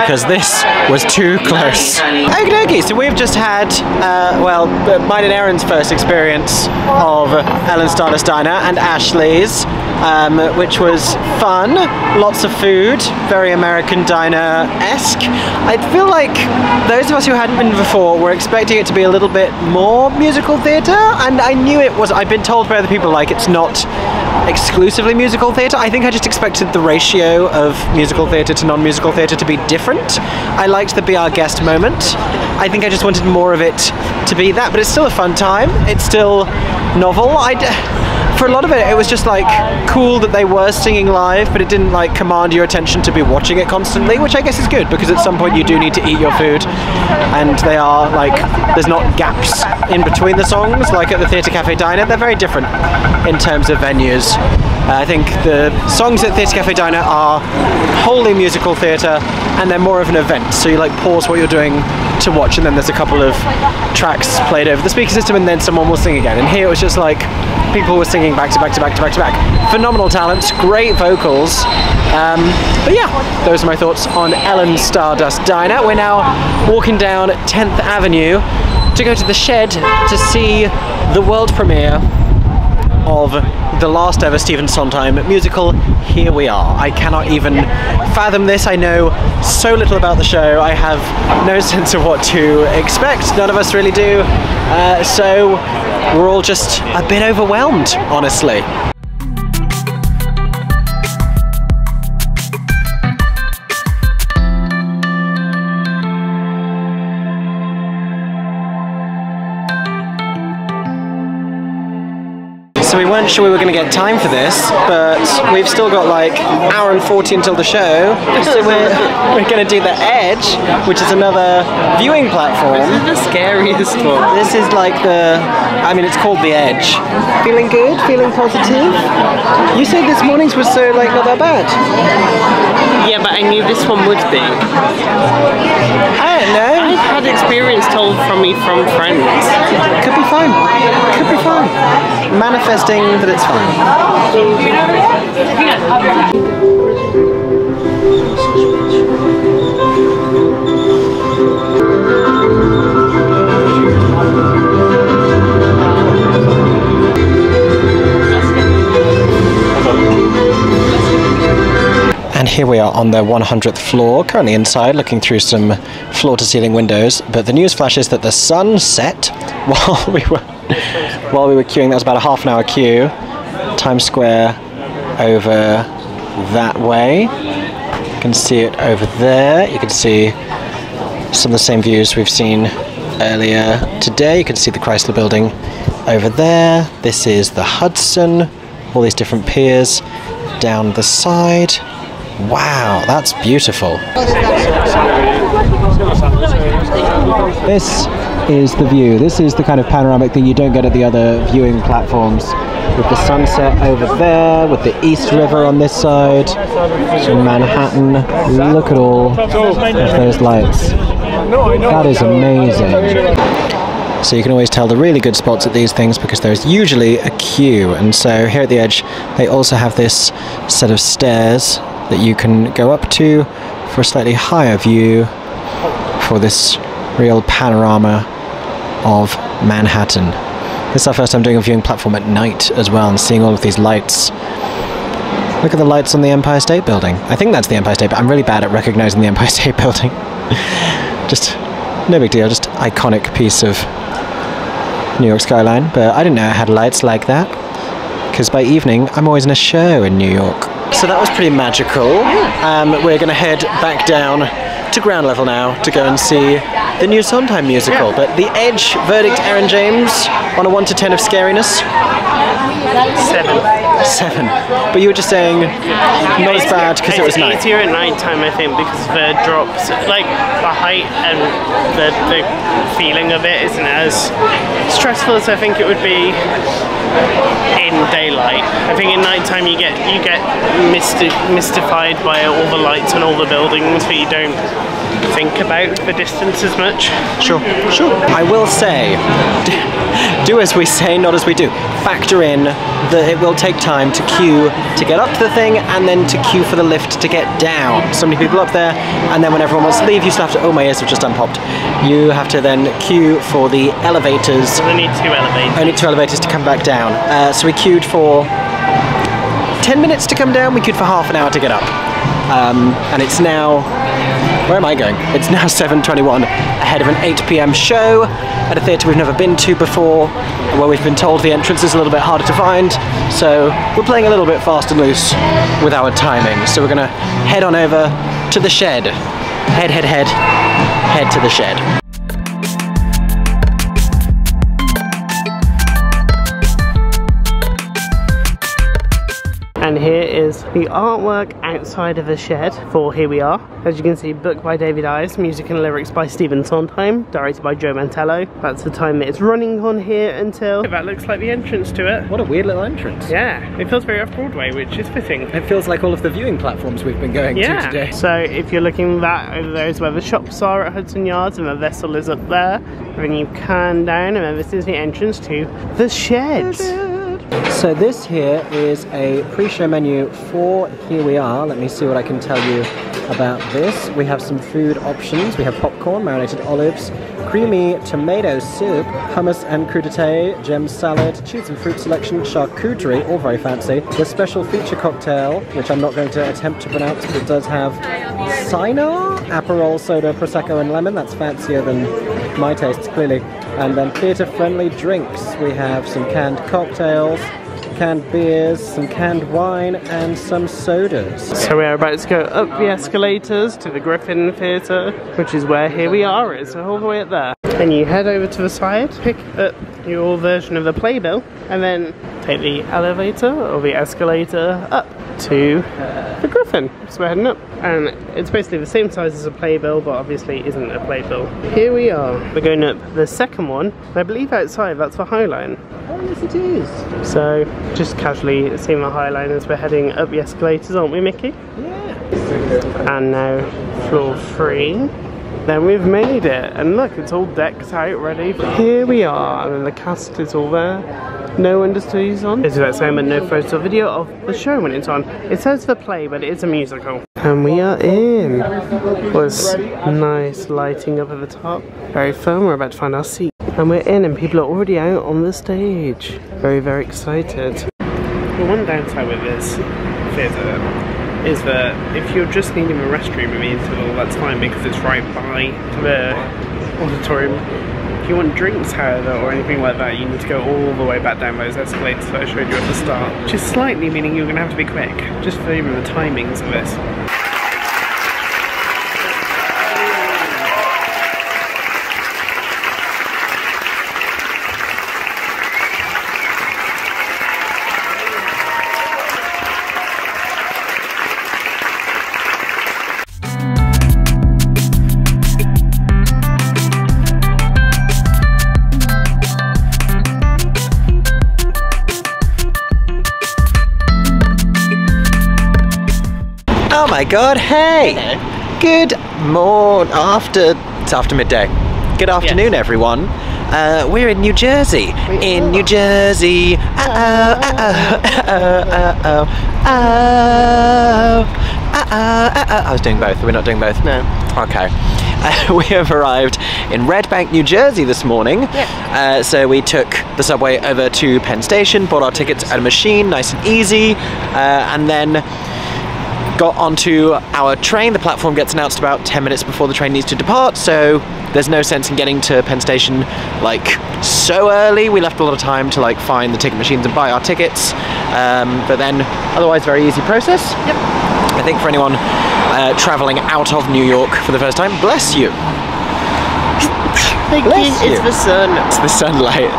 S1: because this was too close. Okie dokie, so we've just had, uh, well, mine and Aeron's first experience of Ellen Stardust Diner and Ashley's, um, which was fun. Lots of food, very American diner esque. I feel like those of us who hadn't been before were expecting it to be a little bit more musical theatre, and I knew it was. I've been told by other people like it's not exclusively musical theatre. I think I just expected the ratio of musical theatre to non-musical theatre to be different. I liked the Be Our Guest moment. I think I just wanted more of it to be that, but it's still a fun time. It's still novel. I d- for a lot of it, it was just like cool that they were singing live, but it didn't like command your attention to be watching it constantly, which I guess is good because at some point you do need to eat your food, and they are like there's not gaps in between the songs like at the Theatre Cafe Diner. They're very different in terms of venues. Uh, I think the songs at Theatre Cafe Diner are wholly musical theatre, and they're more of an event. So you like pause what you're doing to watch, and then there's a couple of tracks played over the speaker system, and then someone will sing again. And here it was just like people were singing back to back to back to back to back. Phenomenal talents, great vocals. Um, but yeah, those are my thoughts on Ellen Stardust Diner. We're now walking down 10th Avenue to go to the shed to see the world premiere of the last ever Stephen Sondheim musical. Here we are. I cannot even fathom this. I know so little about the show. I have no sense of what to expect. None of us really do. Uh, so we're all just a bit overwhelmed, honestly. So we weren't sure we were going to get time for this, but we've still got like hour and 40 until the show. So we're, we're going to do the Edge, which is another viewing platform.
S2: This is the scariest one.
S1: This is like the, I mean, it's called the Edge. Feeling good? Feeling positive? You said this morning's was so like not that bad.
S2: Yeah, but I knew this one would be.
S1: I don't know.
S2: I've had experience told from me from friends.
S1: Could be fine. Could be fine. Manifesting that it's fine. And here we are on the 100th floor, currently inside, looking through some floor to ceiling windows. But the news flash is that the sun set while we were while we were queuing. That was about a half an hour queue. Times Square over that way. You can see it over there. You can see some of the same views we've seen earlier today. You can see the Chrysler Building over there. This is the Hudson. All these different piers down the side. Wow, that's beautiful. This is the view. This is the kind of panoramic that you don't get at the other viewing platforms. With the sunset over there, with the East River on this side, in Manhattan. Look at all of those lights. That is amazing. So you can always tell the really good spots at these things because there's usually a queue. And so here at the edge, they also have this set of stairs that you can go up to for a slightly higher view for this real panorama of Manhattan. This is our first time doing a viewing platform at night as well and seeing all of these lights. Look at the lights on the Empire State Building. I think that's the Empire State, but I'm really bad at recognizing the Empire State Building. just no big deal, just iconic piece of New York skyline, but I didn't know it had lights like that. Because by evening, I'm always in a show in New York. So that was pretty magical. Um, we're going to head back down to ground level now to go and see the new Sondheim musical. But the Edge verdict, Aeron James, on a 1 to 10 of scariness?
S2: Seven.
S1: Seven. But you were just saying not as bad because it was
S2: It's
S1: night.
S2: easier at night time, I think, because the drops, like the height and the, the feeling of it isn't as stressful as I think it would be in daylight. I think in nighttime you get you get mysti- mystified by all the lights and all the buildings, but you don't think about the distance as much.
S1: Sure, sure. I will say, do as we say, not as we do. Factor in that it will take time to queue to get up to the thing and then to queue for the lift to get down. So many people up there, and then when everyone wants to leave, you still have to. Oh, my ears have just unpopped. You have to then queue for the elevators.
S2: We need two elevators.
S1: Only two elevators to come back down. Uh, so we queued for 10 minutes to come down, we queued for half an hour to get up. Um, and it's now, where am I going? It's now 7.21 ahead of an 8 pm show at a theatre we've never been to before, where we've been told the entrance is a little bit harder to find. So we're playing a little bit fast and loose with our timing. So we're gonna head on over to the shed. Head, head, head, head to the shed.
S2: And here is the artwork outside of the shed for Here We Are. As you can see, book by David Ives, music and lyrics by Stephen Sondheim, directed by Joe Mantello. That's the time it's running on here until... That looks like the entrance to it.
S1: What a weird little entrance.
S2: Yeah, it feels very off-Broadway, which is fitting.
S1: It feels like all of the viewing platforms we've been going to
S2: Yeah.
S1: today.
S2: So if you're looking that over there is where the shops are at Hudson Yards and the vessel is up there. And then you can down and then this is the entrance to the shed.
S1: So this here is a pre-show menu for Here We Are. Let me see what I can tell you about this. We have some food options. We have popcorn, marinated olives, creamy tomato soup, hummus and crudité, gem salad, cheese and fruit selection, charcuterie, all very fancy. The special feature cocktail, which I'm not going to attempt to pronounce, but it does have Cynar, Aperol, soda, prosecco and lemon. That's fancier than my tastes, clearly. And then theatre-friendly drinks. We have some canned cocktails, canned beers, some canned wine, and some sodas.
S2: So we're about to go up the escalators to the Griffin Theatre, which is where Here We Are is, so all the way up there. And you head over to the side, pick up your version of the playbill, and then take the elevator or the escalator up to uh, the Griffin. So we're heading up. And it's basically the same size as a playbill, but obviously isn't a playbill. Here we are. We're going up the second one. I believe outside that's the High Line.
S1: Oh, yes, it is.
S2: So just casually seeing the High Line as we're heading up the escalators, aren't we, Mickey?
S1: Yeah.
S2: and now floor three. Then we've made it, and look, it's all decked out, ready. Here we are, and then the cast is all there. No understudies on. This is that same and no photo or video of the show when it's on. It says the play, but it is a musical. And we are in. Was nice lighting up at the top. Very fun. We're about to find our seat. And we're in, and people are already out on the stage. Very, very excited. The one downside with this theatre is that if you're just needing a restroom in the interval, that's fine because it's right by the auditorium. If you want drinks, however, or anything like that, you need to go all the way back down those escalators that I showed you at the start. Just slightly meaning you're going to have to be quick, just for even the timings of this.
S1: My god, hey! Good morning, after, it's after midday. Good afternoon, everyone. Uh, we're in New Jersey. in New Jersey. Uh-oh, uh-oh, uh-oh, uh-oh, uh-oh, uh-oh, uh-oh. I was doing both, we're not doing both?
S2: No.
S1: Okay. Uh, we have arrived in Red Bank, New Jersey this morning. Uh, so we took the subway over to Penn Station, bought our tickets at a machine, nice and easy, uh, and then got onto our train. The platform gets announced about 10 minutes before the train needs to depart, so there's no sense in getting to Penn Station like so early. We left a lot of time to like find the ticket machines and buy our tickets, um, but then otherwise very easy process. Yep. I think for anyone uh, traveling out of New York for the first time, bless you.
S2: Thank
S1: Bless
S2: you.
S1: you.
S2: It's the sun.
S1: It's the sunlight.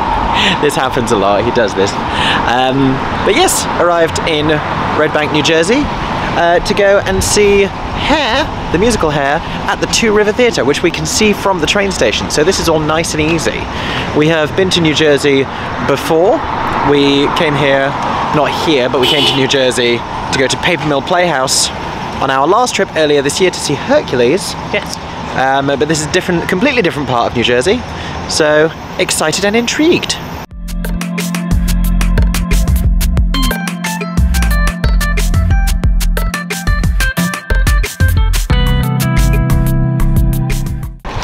S1: This happens a lot. He does this. Um, but yes, arrived in Red Bank, New Jersey, uh, to go and see Hair, the musical Hair, at the Two River Theatre, which we can see from the train station. So this is all nice and easy. We have been to New Jersey before. We came here, not here, but we came to New Jersey to go to Paper Mill Playhouse on our last trip earlier this year to see Hercules.
S2: Yes.
S1: Um, but this is a different, completely different part of New Jersey. So excited and intrigued.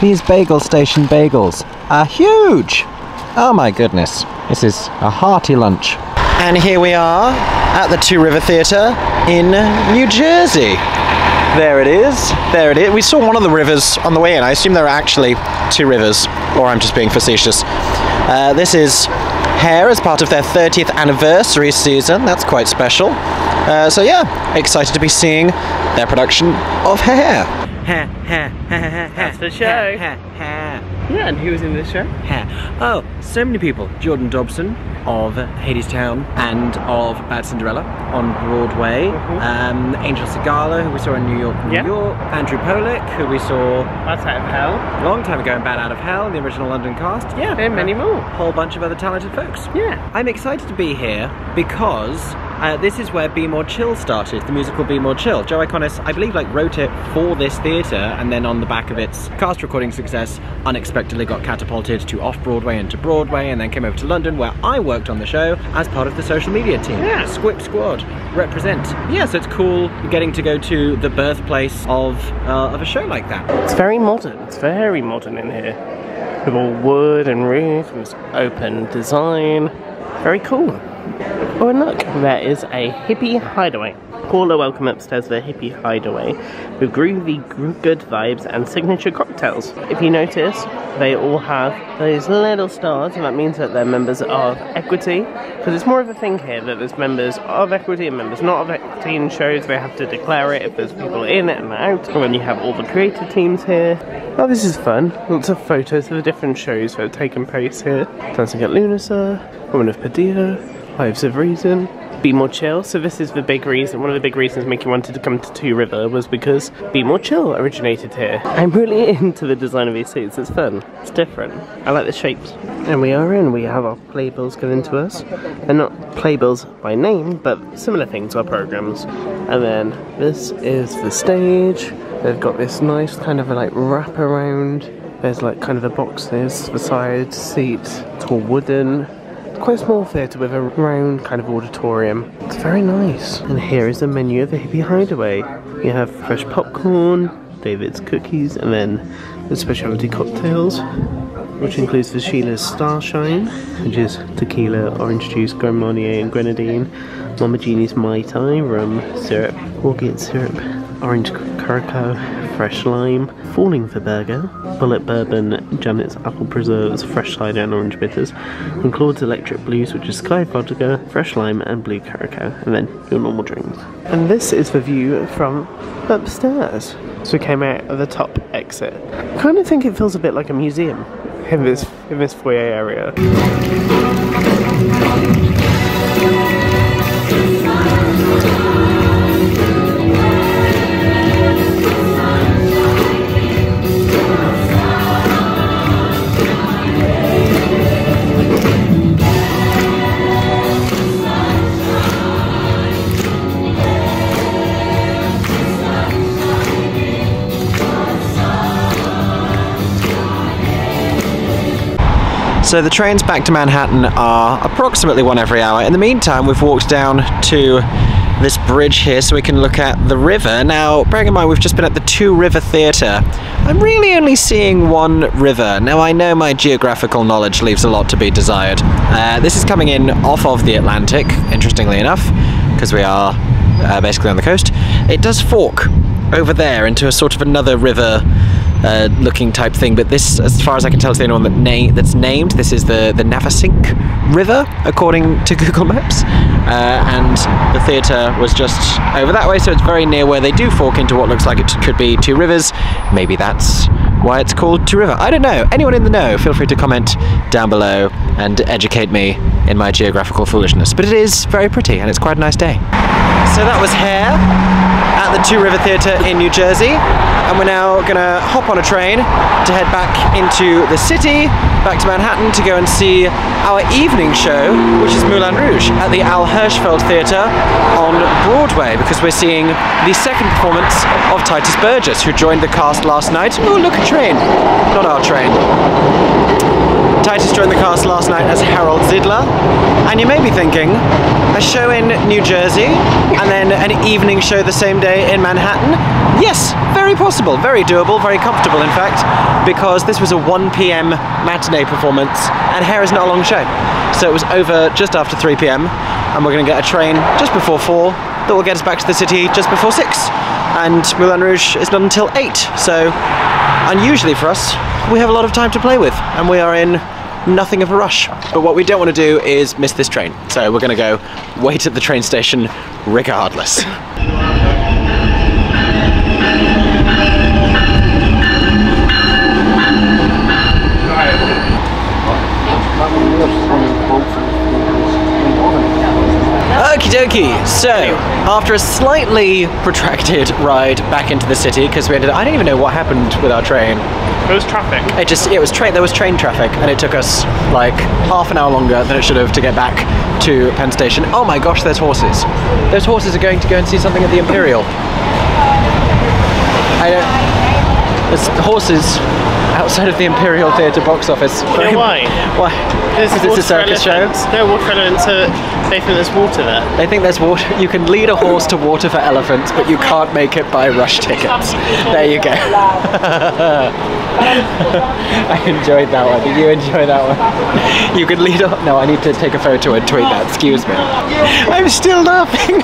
S1: These bagel station bagels are huge. Oh my goodness, this is a hearty lunch. And here we are at the Two River Theatre in New Jersey. There it is. There it is. We saw one of the rivers on the way in. I assume there are actually two rivers, or I'm just being facetious. Uh, this is Hair as part of their 30th anniversary season. That's quite special. Uh, so yeah, excited to be seeing their production of Hair.
S2: That's the show. Yeah, and who was in this show?
S1: Oh, so many people. Jordan Dobson of Hadestown and of Bad Cinderella on Broadway. Um, Angel Segala, who we saw in New York, New
S2: Yeah.
S1: York. Andrew Polec, who we saw
S2: That's out of hell.
S1: a long time ago in Bat Out of Hell, the original London cast. Yeah.
S2: And many more.
S1: A whole bunch of other talented folks.
S2: Yeah.
S1: I'm excited to be here because uh, this is where Be More Chill started, the musical Be More Chill. Joe Iconis, I believe, like wrote it for this theatre, and then on the back of its cast recording success, unexpectedly got catapulted to off Broadway and to Broadway, and then came over to London, where I worked on the show as part of the social media team.
S2: Yeah.
S1: Squip Squad represent. Yeah, so it's cool getting to go to the birthplace of uh, of a show like that.
S2: It's very modern. It's very modern in here. With all wood and roof and this open design. Very cool. Oh, and look, there is a hippie hideaway. Paula, welcome upstairs the hippie hideaway with groovy, gr- good vibes and signature cocktails. If you notice, they all have those little stars, and that means that they're members of equity. Because it's more of a thing here that there's members of equity and members not of equity in shows. They have to declare it if there's people in it and out. And then you have all the creative teams here. Oh, this is fun. Lots of photos of the different shows that have taken place here. Dancing at Lughnasa, Woman of Padilla, Lives of Reason, Be More Chill. So this is the big reason, one of the big reasons Mickey wanted to come to Two River was because Be More Chill originated here. I'm really into the design of these suits, it's fun, it's different. I like the shapes. And we are in, we have our playbills given to us. They're not playbills by name, but similar thing to our programs. And then this is the stage. They've got this nice kind of like wrap around. There's like kind of a box, there's the side seat, it's all wooden. Quite a small theatre with a round kind of auditorium. It's very nice. And here is the menu of the Hippie Hideaway. You have fresh popcorn, David's cookies, and then the specialty cocktails, which includes the Sheila's Starshine, which is tequila, orange juice, Grand Marnier, and grenadine, Mama Jeannie's Mai Tai, rum, syrup, Walgate syrup, orange curacao, fresh lime, Falling for Berger, Bulleit Bourbon, Janet's Apple Preserves, Fresh Cider and Orange Bitters, and Claude's Electric Blues, which is Skyy Vodka, Fresh Lime, and Blue Curacao, and then your normal drinks. And this is the view from upstairs. So we came out of the top exit. I kind of think it feels a bit like a museum in this in this foyer area.
S1: So the trains back to Manhattan are approximately one every hour. In the meantime, we've walked down to this bridge here so we can look at the river. Now, bearing in mind we've just been at the Two River Theatre, I'm really only seeing one river. Now, I know my geographical knowledge leaves a lot to be desired. Uh, this is coming in off of the Atlantic, interestingly enough, because we are uh, basically on the coast. It does fork over there into a sort of another river uh, looking type thing, but this, as far as I can tell, is the only one that na- that's named. This is the the Navesink River, according to Google Maps, uh, and the theatre was just over that way, so it's very near where they do fork into what looks like it could be two rivers. Maybe that's why it's called Two River. I don't know. Anyone in the know, feel free to comment down below and educate me in my geographical foolishness. But it is very pretty, and it's quite a nice day. So that was Hair the Two River Theatre in New Jersey, and we're now gonna hop on a train to head back into the city back to Manhattan to go and see our evening show, which is Moulin Rouge, at the Al Hirschfeld Theatre on Broadway, because we're seeing the second performance of Titus Burgess, who joined the cast last night. Oh, look, a train. Not our train. Titus joined the cast last night as Harold Zidler, and you may be thinking, a show in New Jersey and then an evening show the same day in Manhattan? Yes, very possible, very doable, very comfortable in fact, because this was a 1 pm matinee performance, and Hair is not a long show. So it was over just after 3 pm, and we're going to get a train just before 4 that will get us back to the city just before 6. And Moulin Rouge is not until 8, so unusually for us, we have a lot of time to play with, and we are in nothing of a rush. But what we don't want to do is miss this train, so we're going to go wait at the train station regardless. Okie dokie. So, after a slightly protracted ride back into the city, because we ended I don't even know what happened with our train.
S2: It was traffic.
S1: It just it was train there was train traffic and it took us like half an hour longer than it should have to get back to Penn Station. Oh my gosh, there's horses. Those horses are going to go and see something at the Imperial. I don't there's horses outside of the Imperial Theatre box office.
S2: You know why?
S1: Why? Because it's a circus show.
S2: No, water for elephants. Uh, they think there's water there.
S1: They think there's water. You can lead a horse to water for elephants, but you can't make it buy rush tickets. There you go. I enjoyed that one. Did you enjoy that one? You could lead a. No, I need to take a photo and tweet that. Excuse me. I'm still laughing.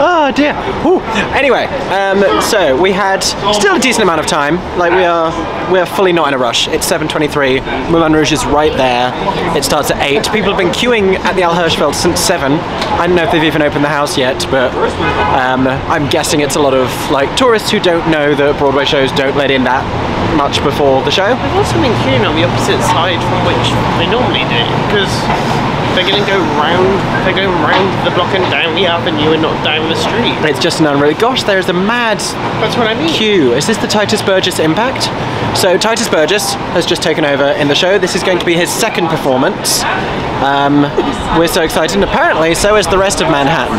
S1: oh dear. Whew. Anyway, um, so we had still a decent amount of time. Like we are, we are fully not in a rush. It's 7:23. Moulin Rouge is right there. It starts at eight. People have been queuing at the Al Hirschfeld since seven. I don't know if they've even opened the house yet, but um, I'm guessing it's a lot of like tourists who don't know that Broadway shows don't let in that much before the show.
S2: They've also been queuing on the opposite side from which they normally do because they're going to go round. They're going round the block and down the avenue and not down the street.
S1: It's just an unreal. Gosh, there's a mad
S2: That's what I mean.
S1: queue. Is this the Titus Burgess Impact? So Titus Burgess has just taken over in the show. This is going to be his second performance. Um, we're so excited, and apparently so is the rest of Manhattan.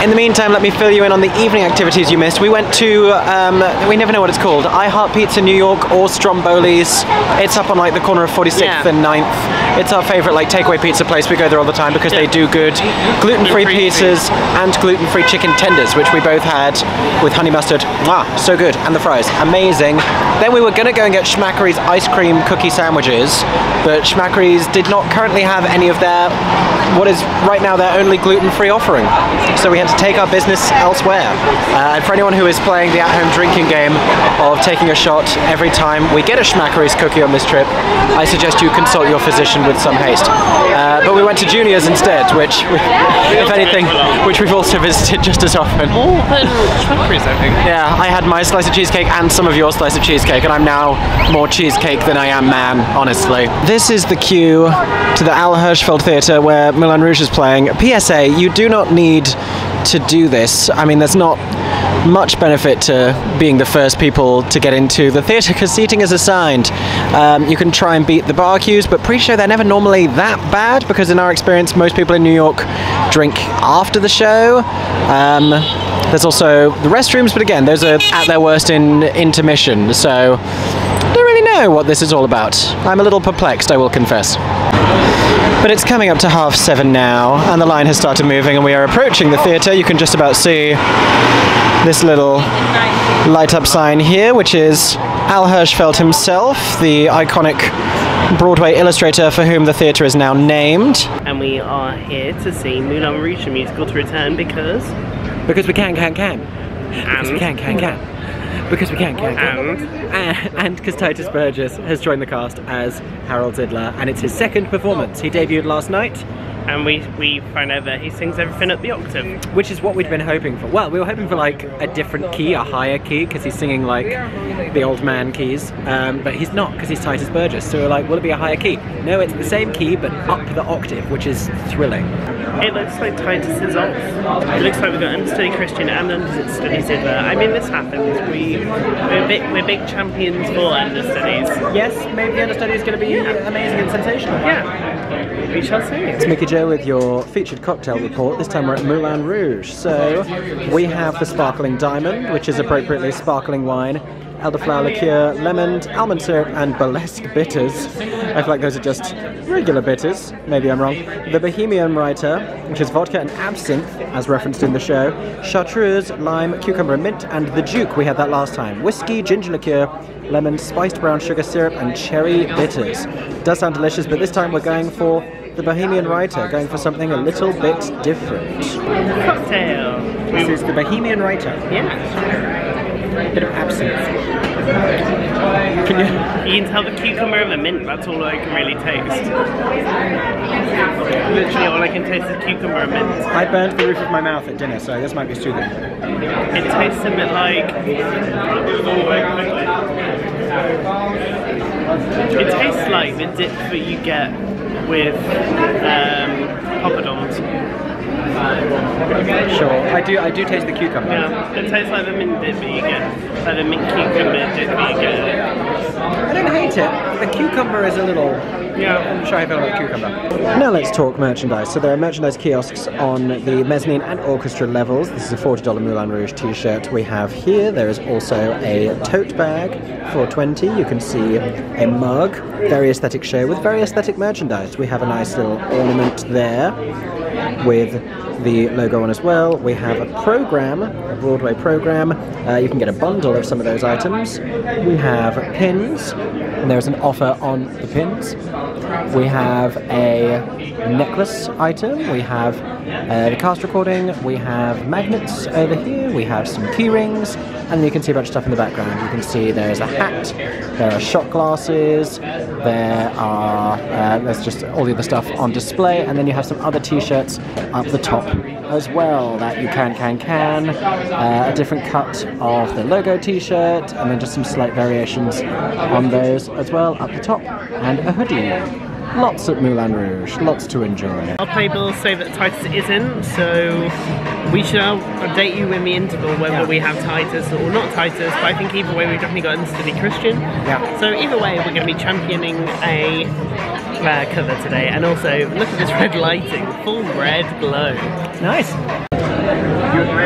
S1: In the meantime, let me fill you in on the evening activities you missed. We went to, um, we never know what it's called, I Heart Pizza New York or Stromboli's. It's up on like the corner of 46th
S2: Yeah.
S1: and 9th. It's our favourite like takeaway pizza place. We go there all the time because they do good gluten-free
S2: Gluten-free
S1: pizzas and gluten-free chicken tenders, which we both had with honey mustard. Mwah, so good. And the fries, amazing. Then we were gonna go and get Schmackary's ice cream cookie sandwiches, but Schmackary's did not currently have any of their, what is right now their only gluten-free offering. So we had to take our business elsewhere. Uh, and for anyone who is playing the at-home drinking game of taking a shot every time we get a Schmackary's cookie on this trip, I suggest you consult your physician with some haste. Uh, but we went to Junior's instead, which, if anything, which we've also visited just as often.
S2: More than I think.
S1: Yeah, I had my slice of cheesecake and some of your slice of cheesecake, and I'm now more cheesecake than I am man, honestly. This is the queue to the Al Theatre where Moulin Rouge is playing. PSA, you do not need to do this. I mean, there's not much benefit to being the first people to get into the theatre because seating is assigned. Um, you can try and beat the bar queues, but pre-show they're never normally that bad because in our experience, most people in New York drink after the show. Um, there's also the restrooms, but again, those are at their worst in intermission. So, I don't really know what this is all about. I'm a little perplexed, I will confess. But it's coming up to half seven now, and the line has started moving, and we are approaching the theatre. You can just about see this little light up sign here, which is Al Hirschfeld himself, the iconic Broadway illustrator for whom the theatre is now named.
S2: And we are here to see Moulin Rouge, the musical, to return because.
S1: Because we can, can, can. Because we can, can, can. Because we can, can.
S2: And uh,
S1: And because Titus Burgess has joined the cast as Harold Zidler, and it's his second performance. He debuted last night,
S2: and we we find out that he sings everything at the octave.
S1: Which is what we'd been hoping for. Well, we were hoping for like a different key, a higher key, because he's singing like the old man keys. Um, but he's not, because he's Titus Burgess. So we're like, will it be a higher key? No, it's the same key, but up the octave, which is thrilling.
S2: It looks like Titus is off. It looks like we've got understudy Christian and understudy Zidler. I mean, this happens. We we're big, we're big champions for understudies.
S1: Yes, maybe the understudy is going to be amazing and sensational.
S2: Yeah, we shall see.
S1: It's Mickey Jo with your featured cocktail report. This time we're at Moulin Rouge. So we have the sparkling diamond, which is appropriately sparkling wine, elderflower liqueur, lemon, almond syrup, and burlesque bitters. I feel like those are just regular bitters. Maybe I'm wrong. The Bohemian Writer, which is vodka and absinthe, as referenced in the show, chartreuse, lime, cucumber, and mint, and the Duke. We had that last time. Whiskey, ginger liqueur, lemon, spiced brown sugar syrup, and cherry bitters. Does sound delicious, but this time we're going for the Bohemian Writer, going for something a little bit different.
S2: Cocktail.
S1: This is the Bohemian Writer.
S2: Yeah.
S1: Of absinthe. Can you?
S2: You can tell the cucumber and the mint, that's all I can really taste. Literally all I can taste is cucumber and mint.
S1: I burnt the roof of my mouth at dinner, so this might be soothing.
S2: It tastes a bit like. It tastes like the dip that you get with um, poppadoms.
S1: Sure. I do. I do taste the cucumber.
S2: Yeah, it tastes like a mint dip you get, like the mint cucumber dip you get.
S1: I don't hate it. The cucumber is a little. Cucumber. Now let's talk merchandise. So there are merchandise kiosks on the mezzanine and orchestra levels. This is a $40 Moulin Rouge t-shirt we have here. There is also a tote bag for 20. You can see a mug, very aesthetic show with very aesthetic merchandise. We have a nice little ornament there with the logo on as well. We have a program, a Broadway program. Uh, you can get a bundle of some of those items. We have pins, and there's an offer on the pins. We have a necklace item. We have uh, the cast recording. We have magnets over here. We have some key rings, and you can see a bunch of stuff in the background. You can see there's a hat. There are shot glasses. There are uh, there's just all the other stuff on display, and then you have some other T-shirts up the top as well that you can can can. Uh, a different cut of the logo T-shirt, and then just some slight variations on those as well up the top, and a hoodie. Lots at Moulin Rouge, lots to enjoy.
S2: Our playbills say that Tituss isn't, so we shall update you in the interval whether
S1: Yeah.
S2: we have Tituss or not Tituss, but I think either way we've definitely got Understudy Christian.
S1: Yeah.
S2: So either way we're going to be championing a uh, cover today, and also look at this red lighting, full red glow.
S1: Nice.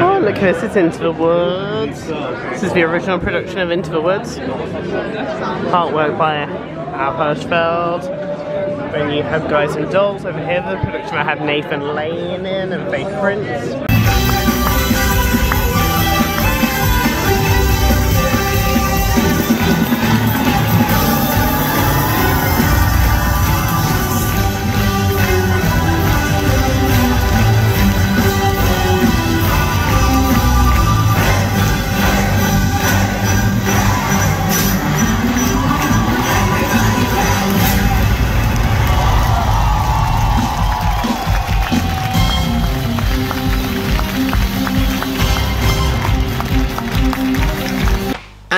S2: Oh, look at this, it's Into the Woods. This is the original production of Into the Woods. Artwork by Al Hirschfeld. Then you have Guys and Dolls over here, the production I have Nathan Lane in and Faith Prince.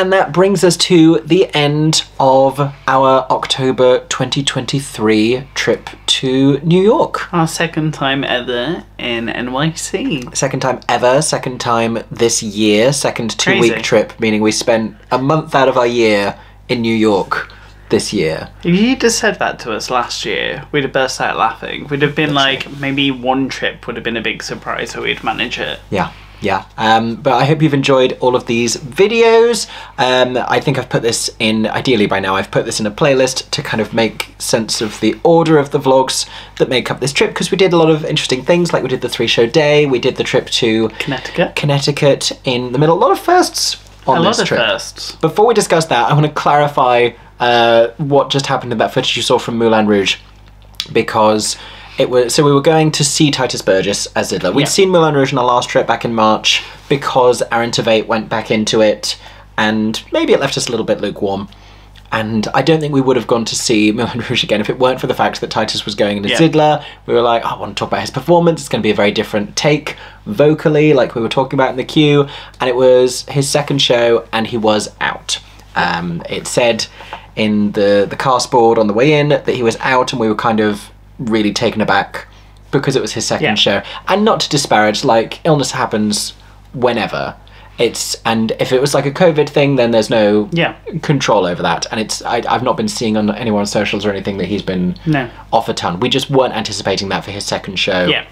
S5: And that brings us to the end of our October 2023 trip to New York.
S7: Our second time ever in NYC.
S5: Second time ever, second time this year, second two week trip, meaning we spent a month out of our year in New York this year.
S7: If you'd have said that to us last year, we'd have burst out laughing. We'd have been like, maybe one trip would have been a big surprise, so we'd manage it.
S5: Yeah, yeah. Um, but I hope you've enjoyed all of these videos. Um, I think I've put this in, ideally by now, I've put this in a playlist to kind of make sense of the order of the vlogs that make up this trip because we did a lot of interesting things, like we did the three show day, we did the trip to
S7: Connecticut.
S5: Connecticut in the middle. A lot of firsts on
S7: A
S5: this
S7: lot of
S5: trip.
S7: firsts.
S5: Before we discuss that, I want to clarify uh, what just happened in that footage you saw from Moulin Rouge, because it was so we were going to see Tituss Burgess as Zidler. We'd
S7: Yeah.
S5: seen Moulin Rouge on our last trip back in March because Aaron Tveit went back into it, and maybe it left us a little bit lukewarm.
S1: And I don't think we would have gone to see Moulin Rouge again if it weren't for the fact that Tituss was going in as
S7: Yeah.
S1: Zidler. We were like, oh, I want to talk about his performance. It's going to be a very different take vocally, like we were talking about in the queue. And it was his second show, and he was out. Um, it said in the the cast board on the way in that he was out, and we were kind of really taken aback because it was his second
S7: Yeah.
S1: show. And not to disparage, like illness happens whenever. It's and if it was like a COVID thing, then there's no
S7: Yeah.
S1: control over that. And it's I, I've not been seeing on anyone's socials or anything that he's been
S7: No.
S1: off a ton. We just weren't anticipating that for his second show
S7: Yeah.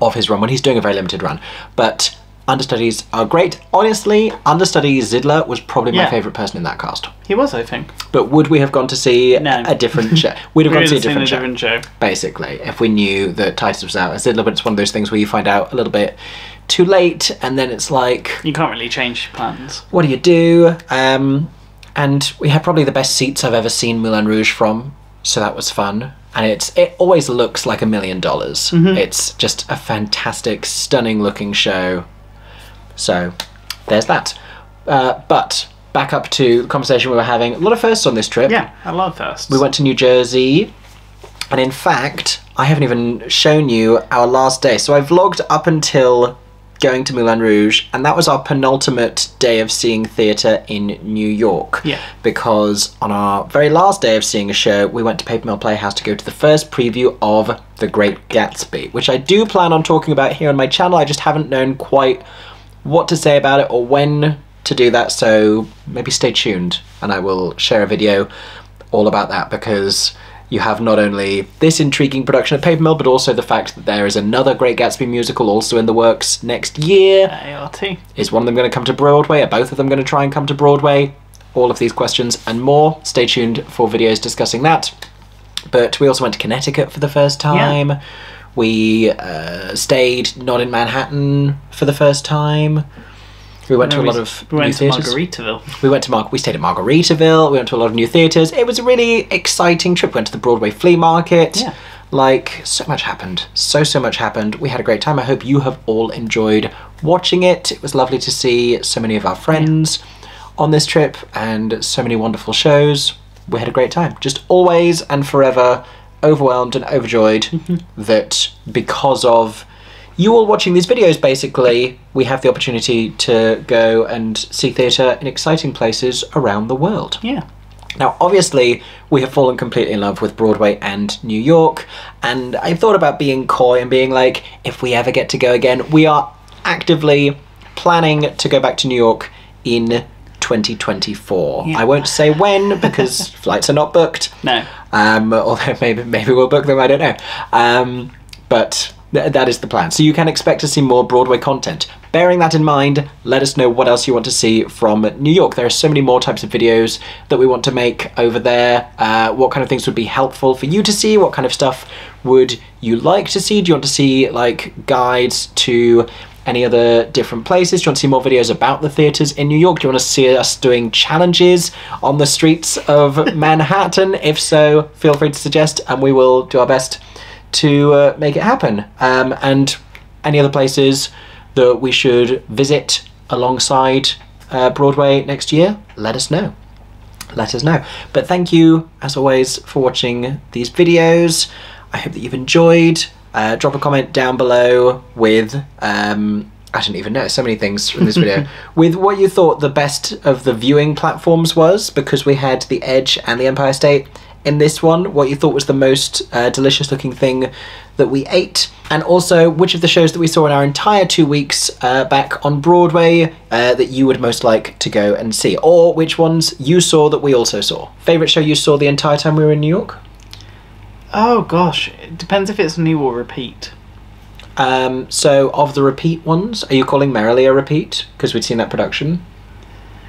S1: of his run when he's doing a very limited run. But understudies are great. Honestly, understudy Zidler was probably my
S7: Yeah.
S1: favorite person in that cast.
S7: He was, I think.
S1: But would we have gone to see
S7: No.
S1: a different show? We'd have
S7: We
S1: gone to see a different, show,
S7: different show.
S1: basically, if we knew that Tituss was out as Zidler. But it's one of those things where you find out a little bit too late, and then it's like,
S7: You can't really change plans.
S1: what do you do? Um, and we had probably the best seats I've ever seen Moulin Rouge from, so that was fun. And it's it always looks like a million dollars. It's just a fantastic, stunning looking show. So there's that. Uh, but back up to the conversation we were having. A lot of firsts on this trip.
S7: Yeah, I love firsts.
S1: We went to New Jersey, and in fact, I haven't even shown you our last day. So I vlogged up until going to Moulin Rouge, and that was our penultimate day of seeing theatre in New York.
S7: Yeah.
S1: Because on our very last day of seeing a show, we went to Paper Mill Playhouse to go to the first preview of The Great Gatsby, which I do plan on talking about here on my channel. I just haven't known quite what to say about it or when to do that, so maybe stay tuned and I will share a video all about that because you have not only this intriguing production of Paper Mill, but also the fact that there is another Great Gatsby musical also in the works next year.
S7: ART.
S1: Is one of them going to come to Broadway? Are both of them going to try and come to Broadway? All of these questions and more. Stay tuned for videos discussing that. But we also went to Connecticut for the first time. We uh, stayed not in Manhattan for the first time. We went to a
S7: we,
S1: lot of
S7: we
S1: new
S7: went to
S1: theatres.
S7: Margaritaville.
S1: We went to Mar- we stayed at Margaritaville. We went to a lot of new theatres. It was a really exciting trip. Went to the Broadway flea market.
S7: Yeah.
S1: Like so much happened. So so much happened. We had a great time. I hope you have all enjoyed watching it. It was lovely to see so many of our friends on this trip and so many wonderful shows. We had a great time. Just always and forever overwhelmed and overjoyed that because of you all watching these videos, basically, we have the opportunity to go and see theatre in exciting places around the world.
S7: Yeah.
S1: Now, obviously, we have fallen completely in love with Broadway and New York, and I thought about being coy and being like, if we ever get to go again, we are actively planning to go back to New York in 2024.
S7: Yeah.
S1: I won't say when because flights are not booked.
S7: No.
S1: Um, although maybe maybe we'll book them. I don't know. Um, but th- that is the plan. So you can expect to see more Broadway content. Bearing that in mind, let us know what else you want to see from New York. There are so many more types of videos that we want to make over there. Uh, what kind of things would be helpful for you to see? What kind of stuff would you like to see? Do you want to see like guides to any other different places? Do you want to see more videos about the theatres in New York? Do you want to see us doing challenges on the streets of Manhattan? If so, feel free to suggest and we will do our best to uh, make it happen. Um, and any other places that we should visit alongside uh, Broadway next year, let us know. Let us know. But thank you, as always, for watching these videos. I hope that you've enjoyed. Uh, drop a comment down below with um, I don't even know so many things from this video with what you thought the best of the viewing platforms was because we had the Edge and the Empire State in this one. What you thought was the most uh, delicious looking thing that we ate, and also which of the shows that we saw in our entire two weeks uh, back on Broadway uh, that you would most like to go and see, or which ones you saw that we also saw. Favorite show you saw the entire time we were in New York?
S7: Oh gosh, it depends if it's new or repeat.
S1: Um, so, of the repeat ones, are you calling Merrily a repeat? Because we'd seen that production.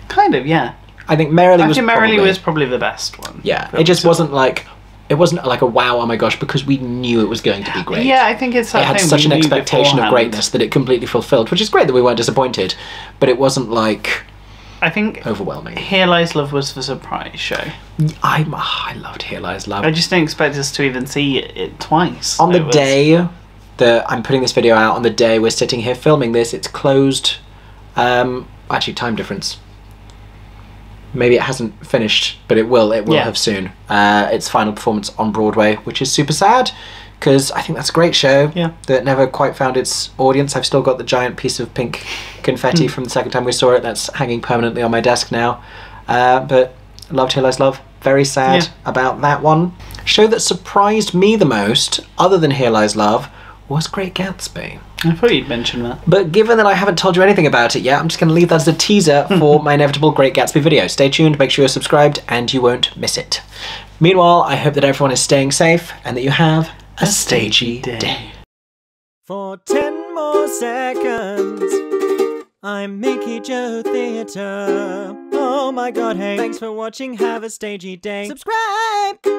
S7: Kind of, yeah.
S1: I think Merrily
S7: I
S1: was
S7: Merrily
S1: probably,
S7: was probably the best one.
S1: yeah. It just wasn't like it wasn't like a wow, oh my gosh, because we knew it was going to be great.
S7: Yeah, I think it's
S1: it had such an expectation of greatness that it completely fulfilled, which is great that we weren't disappointed, but it wasn't like
S7: I think
S1: overwhelming.
S7: Here Lies Love was the surprise show.
S1: I I loved Here Lies Love.
S7: I just didn't expect us to even see it, it twice.
S1: on the
S7: was-
S1: day that I'm putting this video out, on the day we're sitting here filming this, it's closed. Um, actually, time difference. maybe it hasn't finished, but it will. It will
S7: Yeah.
S1: have soon. Uh, its final performance on Broadway, which is super sad because I think that's a great show.
S7: Yeah.
S1: That never quite found its audience. I've still got the giant piece of pink confetti from the second time we saw it. That's hanging permanently on my desk now. Uh, but loved Here Lies Love. Very sad
S7: Yeah.
S1: about that one. Show that surprised me the most, other than Here Lies Love, was Great Gatsby.
S7: I thought you'd mention that.
S1: But given that I haven't told you anything about it yet, I'm just going to leave that as a teaser for my inevitable Great Gatsby video. Stay tuned, make sure you're subscribed, and you won't miss it. Meanwhile, I hope that everyone is staying safe and that you have a, stagey day.
S8: For 10 more seconds, I'm Mickey Jo Theatre. Oh my god, hey, thanks for watching, have a stagey day. Subscribe!